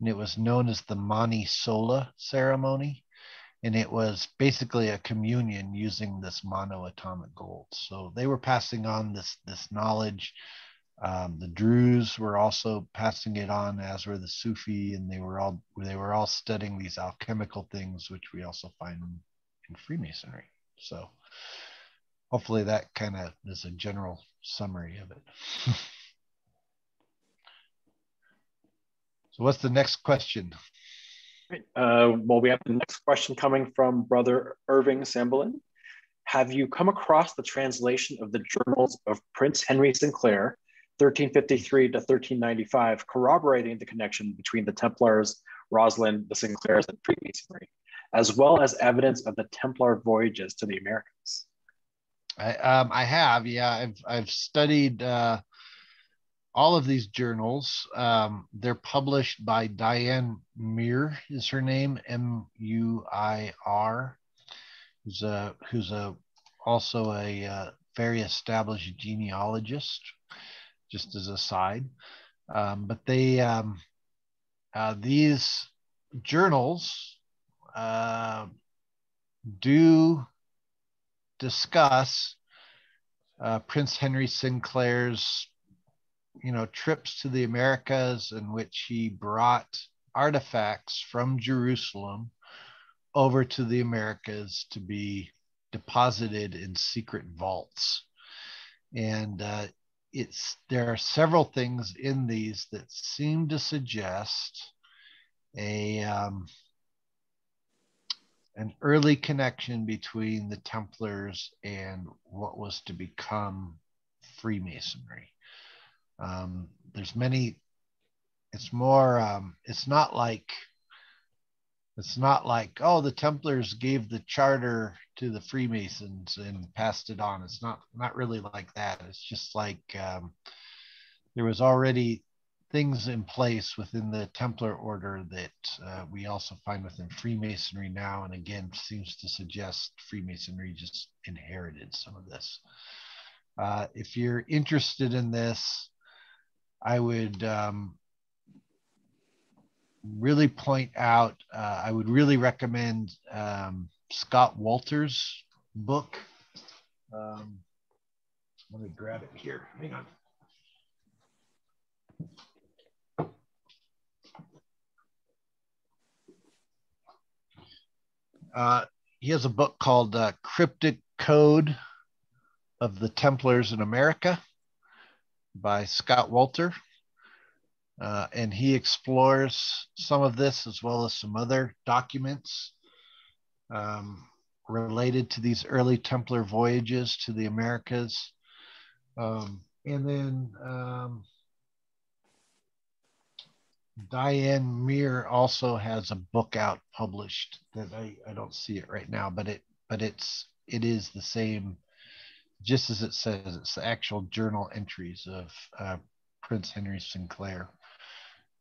D: and it was known as the Mani Sola ceremony and it was basically a communion using this monoatomic gold. So they were passing on this this knowledge. Um, the Druze were also passing it on, as were the Sufi, and they were all they were all studying these alchemical things, which we also find in, Freemasonry. So hopefully that kind of is a general summary of it. so what's the next question?
C: Uh, well, we have the next question coming from Brother Irving Sambolin. Have you come across the translation of the journals of Prince Henry Sinclair, 1353 to 1395, corroborating the connection between the Templars, Rosslyn, the Sinclairs, and Freemasonry, as well as evidence of the Templar voyages to the Americas?
D: I, um, I have, yeah. I've, I've studied uh, all of these journals. Um, they're published by Diane Muir, is her name, M U I R, who's a who's a also a uh, very established genealogist. Just as a side, um, but they um, uh, these journals uh, do discuss uh, Prince Henry Sinclair's you know, trips to the Americas in which he brought artifacts from Jerusalem over to the Americas to be deposited in secret vaults. And uh, it's there are several things in these that seem to suggest a um, an early connection between the Templars and what was to become Freemasonry. Um, there's many. It's more. Um, it's not like. It's not like oh the Templars gave the charter to the Freemasons and passed it on. It's not not really like that. It's just like um, there was already things in place within the Templar order that uh, we also find within Freemasonry now, and again seems to suggest Freemasonry just inherited some of this. Uh, if you're interested in this, I would um, really point out, uh, I would really recommend um, Scott Wolter's book. Um, let me grab it here. Hang on. Uh, he has a book called uh, Cryptic Code of the Templars in America by Scott Wolter. Uh, and he explores some of this as well as some other documents um, related to these early Templar voyages to the Americas. Um, and then um, Diane Muir also has a book out published that I, I don't see it right now, but it but it's it is the same, just as it says, it's the actual journal entries of uh, Prince Henry Sinclair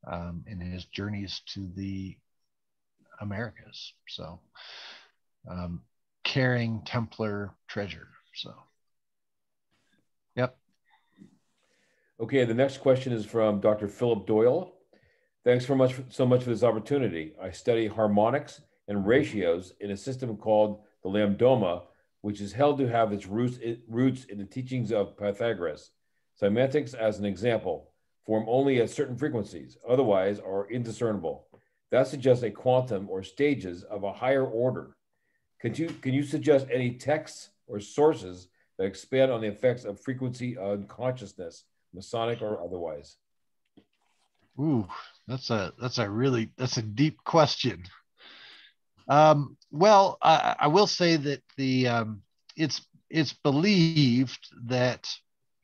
D: um, in his journeys to the Americas. So, um, carrying Templar treasure. So, yep.
E: Okay, the next question is from Dr. Philip Doyle. Thanks for much so much for this opportunity. I study harmonics and ratios in a system called the Lambdoma, which is held to have its roots, roots in the teachings of Pythagoras. Cymatics, as an example, form only at certain frequencies, otherwise are indiscernible. That suggests a quantum or stages of a higher order. Can you, can you suggest any texts or sources that expand on the effects of frequency on consciousness, Masonic or otherwise?
D: Ooh, that's a that's a really that's a deep question. Um, well, I, I, will say that the um, it's it's believed that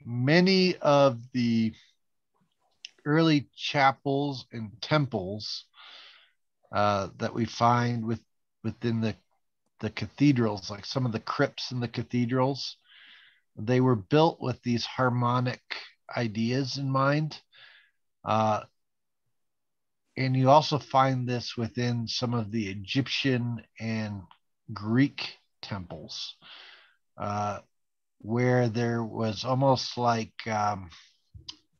D: many of the early chapels and temples uh, that we find with within the the cathedrals, like some of the crypts in the cathedrals, they were built with these harmonic ideas in mind. Uh, and you also find this within some of the Egyptian and Greek temples, uh, where there was almost like um,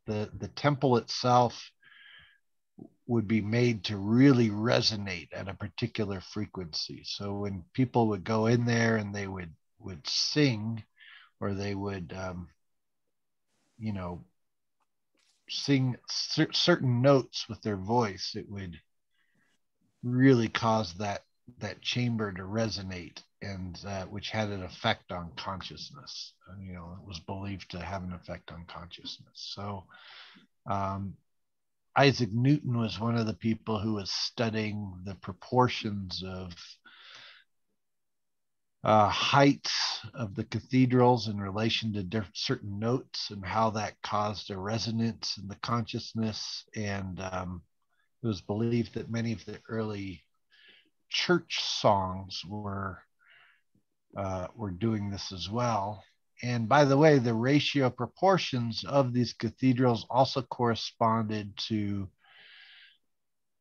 D: the the temple itself would be made to really resonate at a particular frequency. So when people would go in there and they would would sing, or they would, um, you know, sing cer- certain notes with their voice, it would really cause that that chamber to resonate, and uh, which had an effect on consciousness. And, you know, it was believed to have an effect on consciousness. So, um, Isaac Newton was one of the people who was studying the proportions of uh, heights of the cathedrals in relation to diff- certain notes and how that caused a resonance in the consciousness. And um, it was believed that many of the early church songs were uh, were doing this as well. And by the way, the ratio proportions of these cathedrals also corresponded to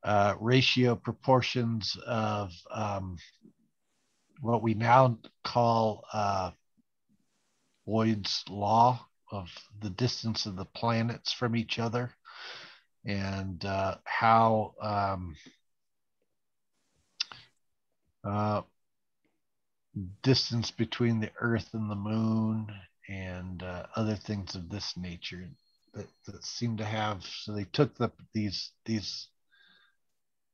D: uh, ratio proportions of um, what we now call uh, Bode's law of the distance of the planets from each other and uh, how um, uh, distance between the earth and the moon and uh, other things of this nature that, that seem to have so they took the, these these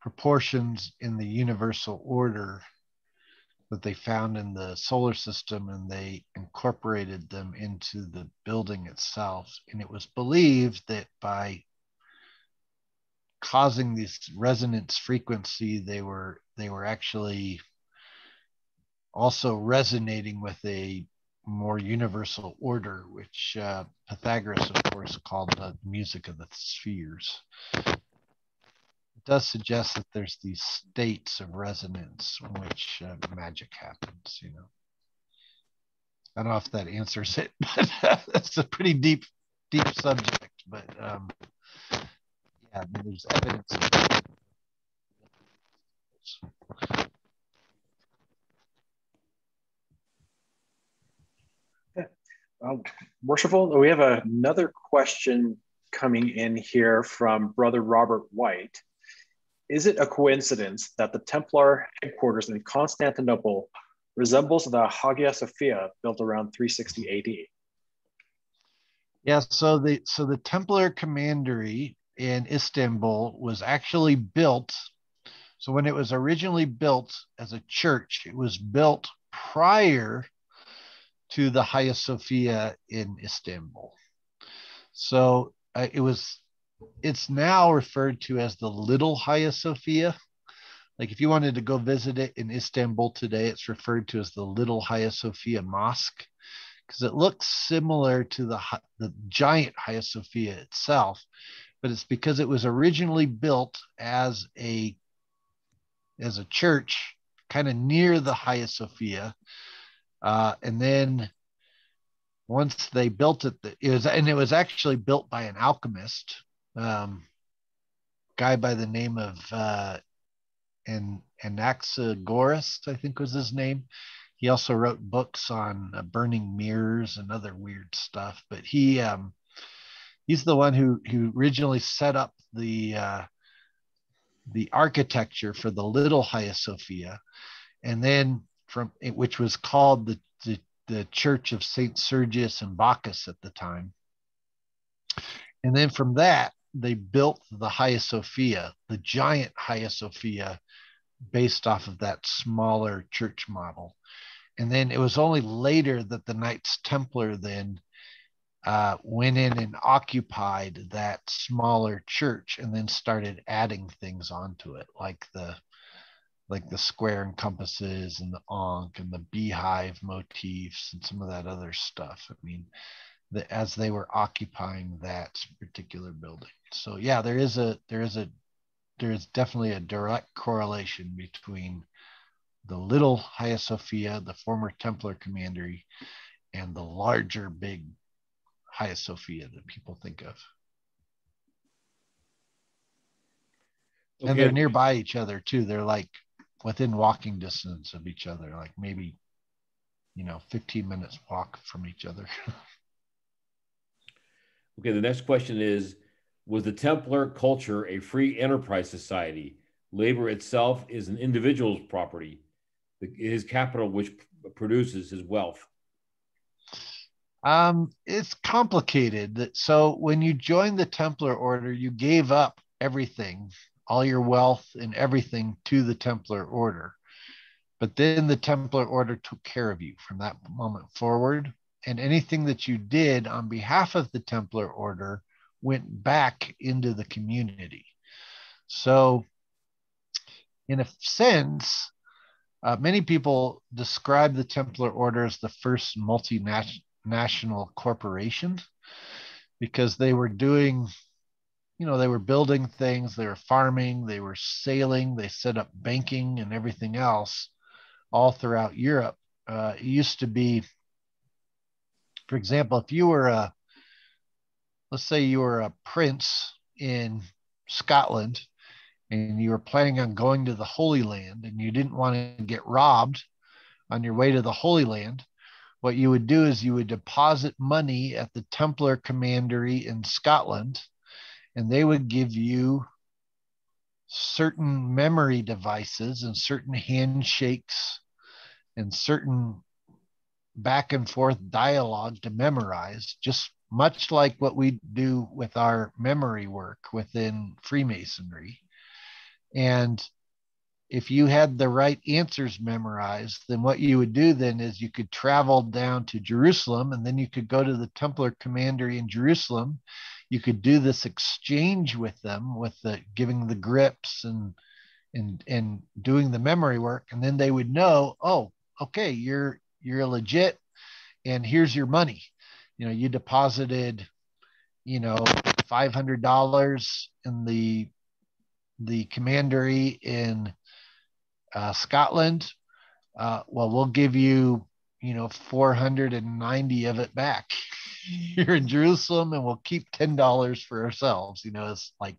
D: proportions in the universal order that they found in the solar system and they incorporated them into the building itself. And it was believed that by causing this resonance frequency, they were they were actually also resonating with a more universal order, which uh, Pythagoras, of course, called the music of the spheres It does suggest that there's these states of resonance in which uh, magic happens, you know. I don't know if that answers it, but that's a pretty deep, deep subject. But um, Yeah, there's evidence.
C: Um, worshipful, we have another question coming in here from Brother Robert White. Is it a coincidence that the Templar headquarters in Constantinople resembles the Hagia Sophia built around 360 AD?
D: Yeah, so the so the Templar commandery in Istanbul was actually built. So when it was originally built as a church, it was built prior to the Hagia Sophia in Istanbul. So uh, it was it's now referred to as the Little Hagia Sophia. Like if you wanted to go visit it in Istanbul today, it's referred to as the Little Hagia Sophia Mosque because it looks similar to the the giant Hagia Sophia itself, but it's because it was originally built as a as a church kind of near the Hagia Sophia uh, and then once they built it, it was, and it was actually built by an alchemist, um, guy by the name of uh, An- Anaxagoras, I think was his name. He also wrote books on uh, burning mirrors and other weird stuff. But he um, he's the one who who originally set up the uh, the architecture for the little Hagia Sophia, and then from which was called the, the, the Church of Saint Sergius and Bacchus at the time. And then from that, they built the Hagia Sophia, the giant Hagia Sophia, based off of that smaller church model. And then it was only later that the Knights Templar then uh, went in and occupied that smaller church and then started adding things onto it, like the like the square and compasses and the ankh and the beehive motifs and some of that other stuff. I mean, the, as they were occupying that particular building. So yeah, there is a there is a there is definitely a direct correlation between the little Hagia Sophia, the former Templar commandery, and the larger big Hagia Sophia that people think of. Okay. And they're nearby each other too. They're like within walking distance of each other, like maybe, you know, 15 minutes walk from each other.
E: okay, the next question is Was the Templar culture a free enterprise society? Labor itself is an individual's property, his capital, which produces his wealth.
D: Um, it's complicated. So when you joined the Templar order, you gave up everything all your wealth and everything to the Templar order. But then the Templar order took care of you from that moment forward. And anything that you did on behalf of the Templar order went back into the community. So, in a sense, uh, many people describe the Templar order as the first multinational corporation because they were doing you know, they were building things, they were farming, they were sailing, they set up banking and everything else all throughout Europe. Uh, it used to be, for example, if you were a, let's say you were a prince in Scotland and you were planning on going to the Holy Land and you didn't want to get robbed on your way to the Holy Land, what you would do is you would deposit money at the Templar commandery in Scotland and they would give you certain memory devices and certain handshakes and certain back and forth dialogue to memorize, just much like what we do with our memory work within Freemasonry. And if you had the right answers memorized, then what you would do then is you could travel down to Jerusalem and then you could go to the Templar commandery in Jerusalem. You could do this exchange with them with the giving the grips and and and doing the memory work. And then they would know oh okay you're you're legit and here's your money. You know you deposited you know $500 in the the commandery in uh, scotland uh, well we'll give you you know 490 of it back here in Jerusalem, and we'll keep ten dollars for ourselves. You know, it's like,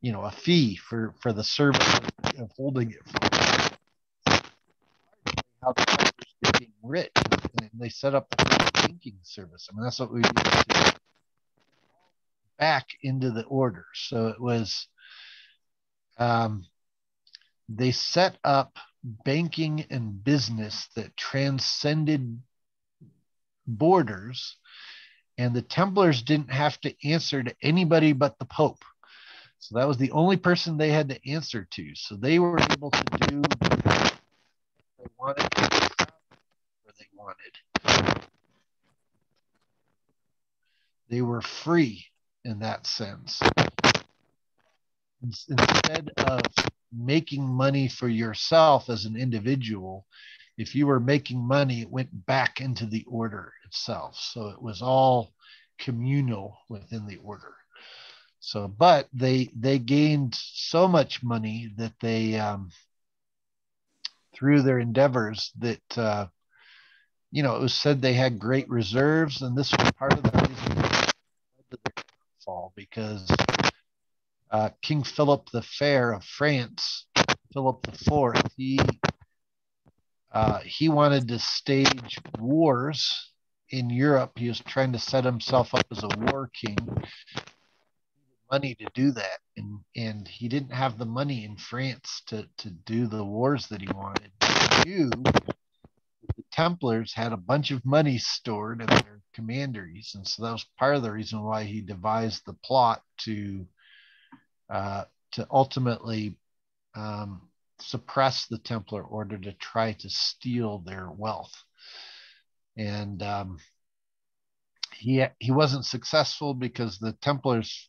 D: you know, a fee for for the service of holding it. For how the became rich, and they set up a banking service. I mean, that's what we back into the order. So it was. Um, they set up banking and business that transcended borders and the templars didn't have to answer to anybody but the pope. So that was the only person they had to answer to. So they were able to do what they wanted where they wanted. They were free in that sense. Instead of making money for yourself as an individual, if you were making money, it went back into the order itself. So it was all communal within the order. So, but they they gained so much money that they um, through their endeavors that uh, you know it was said they had great reserves, and this was part of the reason fall because uh, King Philip the Fair of France, Philip IV, he uh, he wanted to stage wars in Europe. He was trying to set himself up as a war king. Money to do that, and and he didn't have the money in France to to do the wars that he wanted. He the Templars had a bunch of money stored in their commanderies, and so that was part of the reason why he devised the plot to uh, to ultimately um, suppress the Templar order to try to steal their wealth. And um, he he wasn't successful because the Templars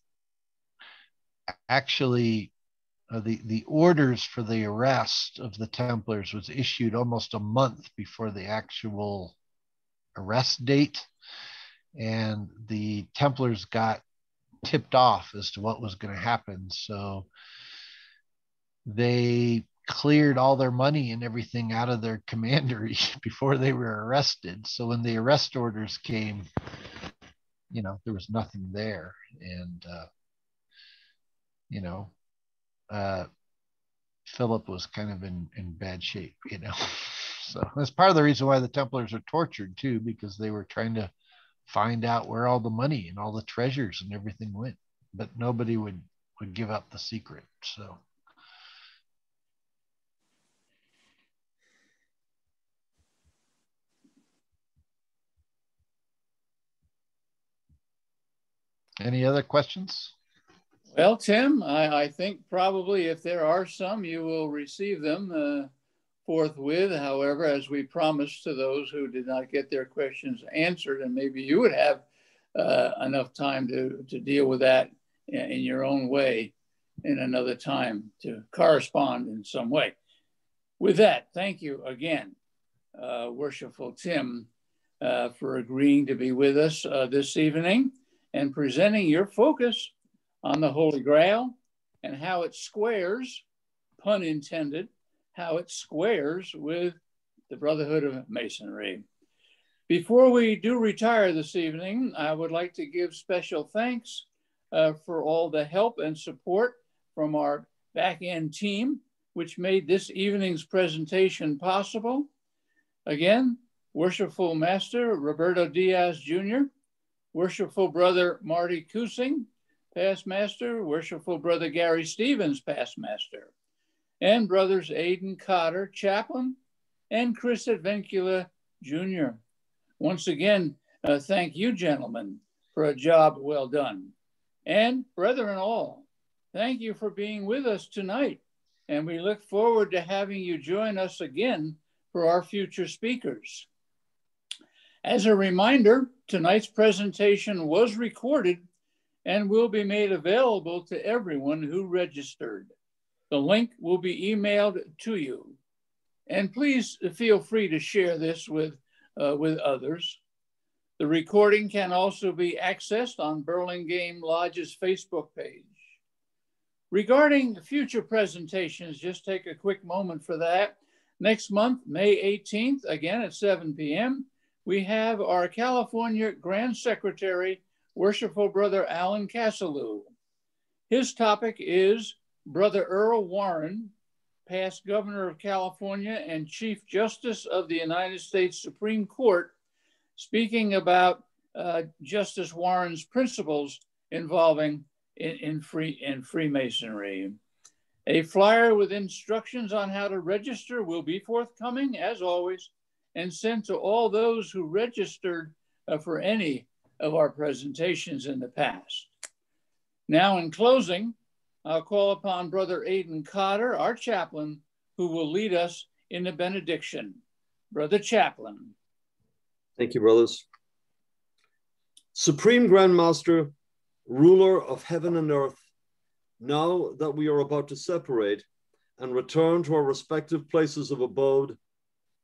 D: actually uh, the the orders for the arrest of the Templars was issued almost a month before the actual arrest date, and the Templars got tipped off as to what was going to happen. So they cleared all their money and everything out of their commandery before they were arrested. So when the arrest orders came, you know, there was nothing there. And, uh, you know, uh, Philip was kind of in, in bad shape, you know. so that's part of the reason why the Templars are tortured too, because they were trying to find out where all the money and all the treasures and everything went but nobody would would give up the secret so. Any other questions?
A: Well tim i, I think probably if there are some you will receive them uh, forthwith. However, as we promised to those who did not get their questions answered, and maybe you would have uh, enough time to, to deal with that in, your own way in another time to correspond in some way. With that, thank you again, uh, Worshipful Tim, uh, for agreeing to be with us uh, this evening and presenting your focus on the Holy Grail and how it squares, pun intended, how it squares with the Brotherhood of Masonry. Before we do retire this evening, I would like to give special thanks uh, for all the help and support from our back end team, which made this evening's presentation possible. Again, Worshipful Master Roberto Diaz Jr., Worshipful Brother Marty Kusing, Past Master, Worshipful Brother Gary Stevens, Past Master, and brothers Aiden Cotter, chaplain, and Chris Advencula Jr. Once again, uh, thank you, gentlemen, for a job well done. And brethren all, thank you for being with us tonight. And we look forward to having you join us again for our future speakers. As a reminder, tonight's presentation was recorded and will be made available to everyone who registered. The link will be emailed to you. And please feel free to share this with, uh, with others. The recording can also be accessed on Burlingame Lodge's Facebook page. Regarding future presentations, just take a quick moment for that. Next month, May 18th, again at 7 p.m., we have our California Grand Secretary, Worshipful Brother Allan Casalou. His topic is Brother Earl Warren, past governor of California and Chief Justice of the United States Supreme Court, speaking about uh, Justice Warren's principles involving in, in, free, in Freemasonry. A flyer with instructions on how to register will be forthcoming, as always, and sent to all those who registered uh, for any of our presentations in the past. Now, in closing, I'll call upon Brother Aidan Cotter, our chaplain, who will lead us in the benediction. Brother Chaplain.
B: Thank you, brothers. Supreme Grand Master, ruler of heaven and earth, now that we are about to separate and return to our respective places of abode,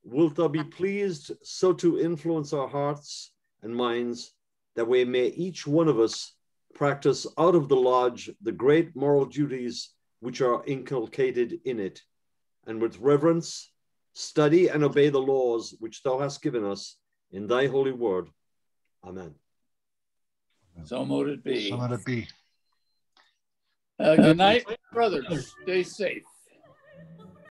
B: wilt thou be pleased so to influence our hearts and minds that we may each one of us practice out of the lodge the great moral duties which are inculcated in it, and with reverence study and obey the laws which thou hast given us in thy holy word. Amen.
A: So mote it be.
D: So mote it be.
A: Uh, good night, brothers. Stay safe.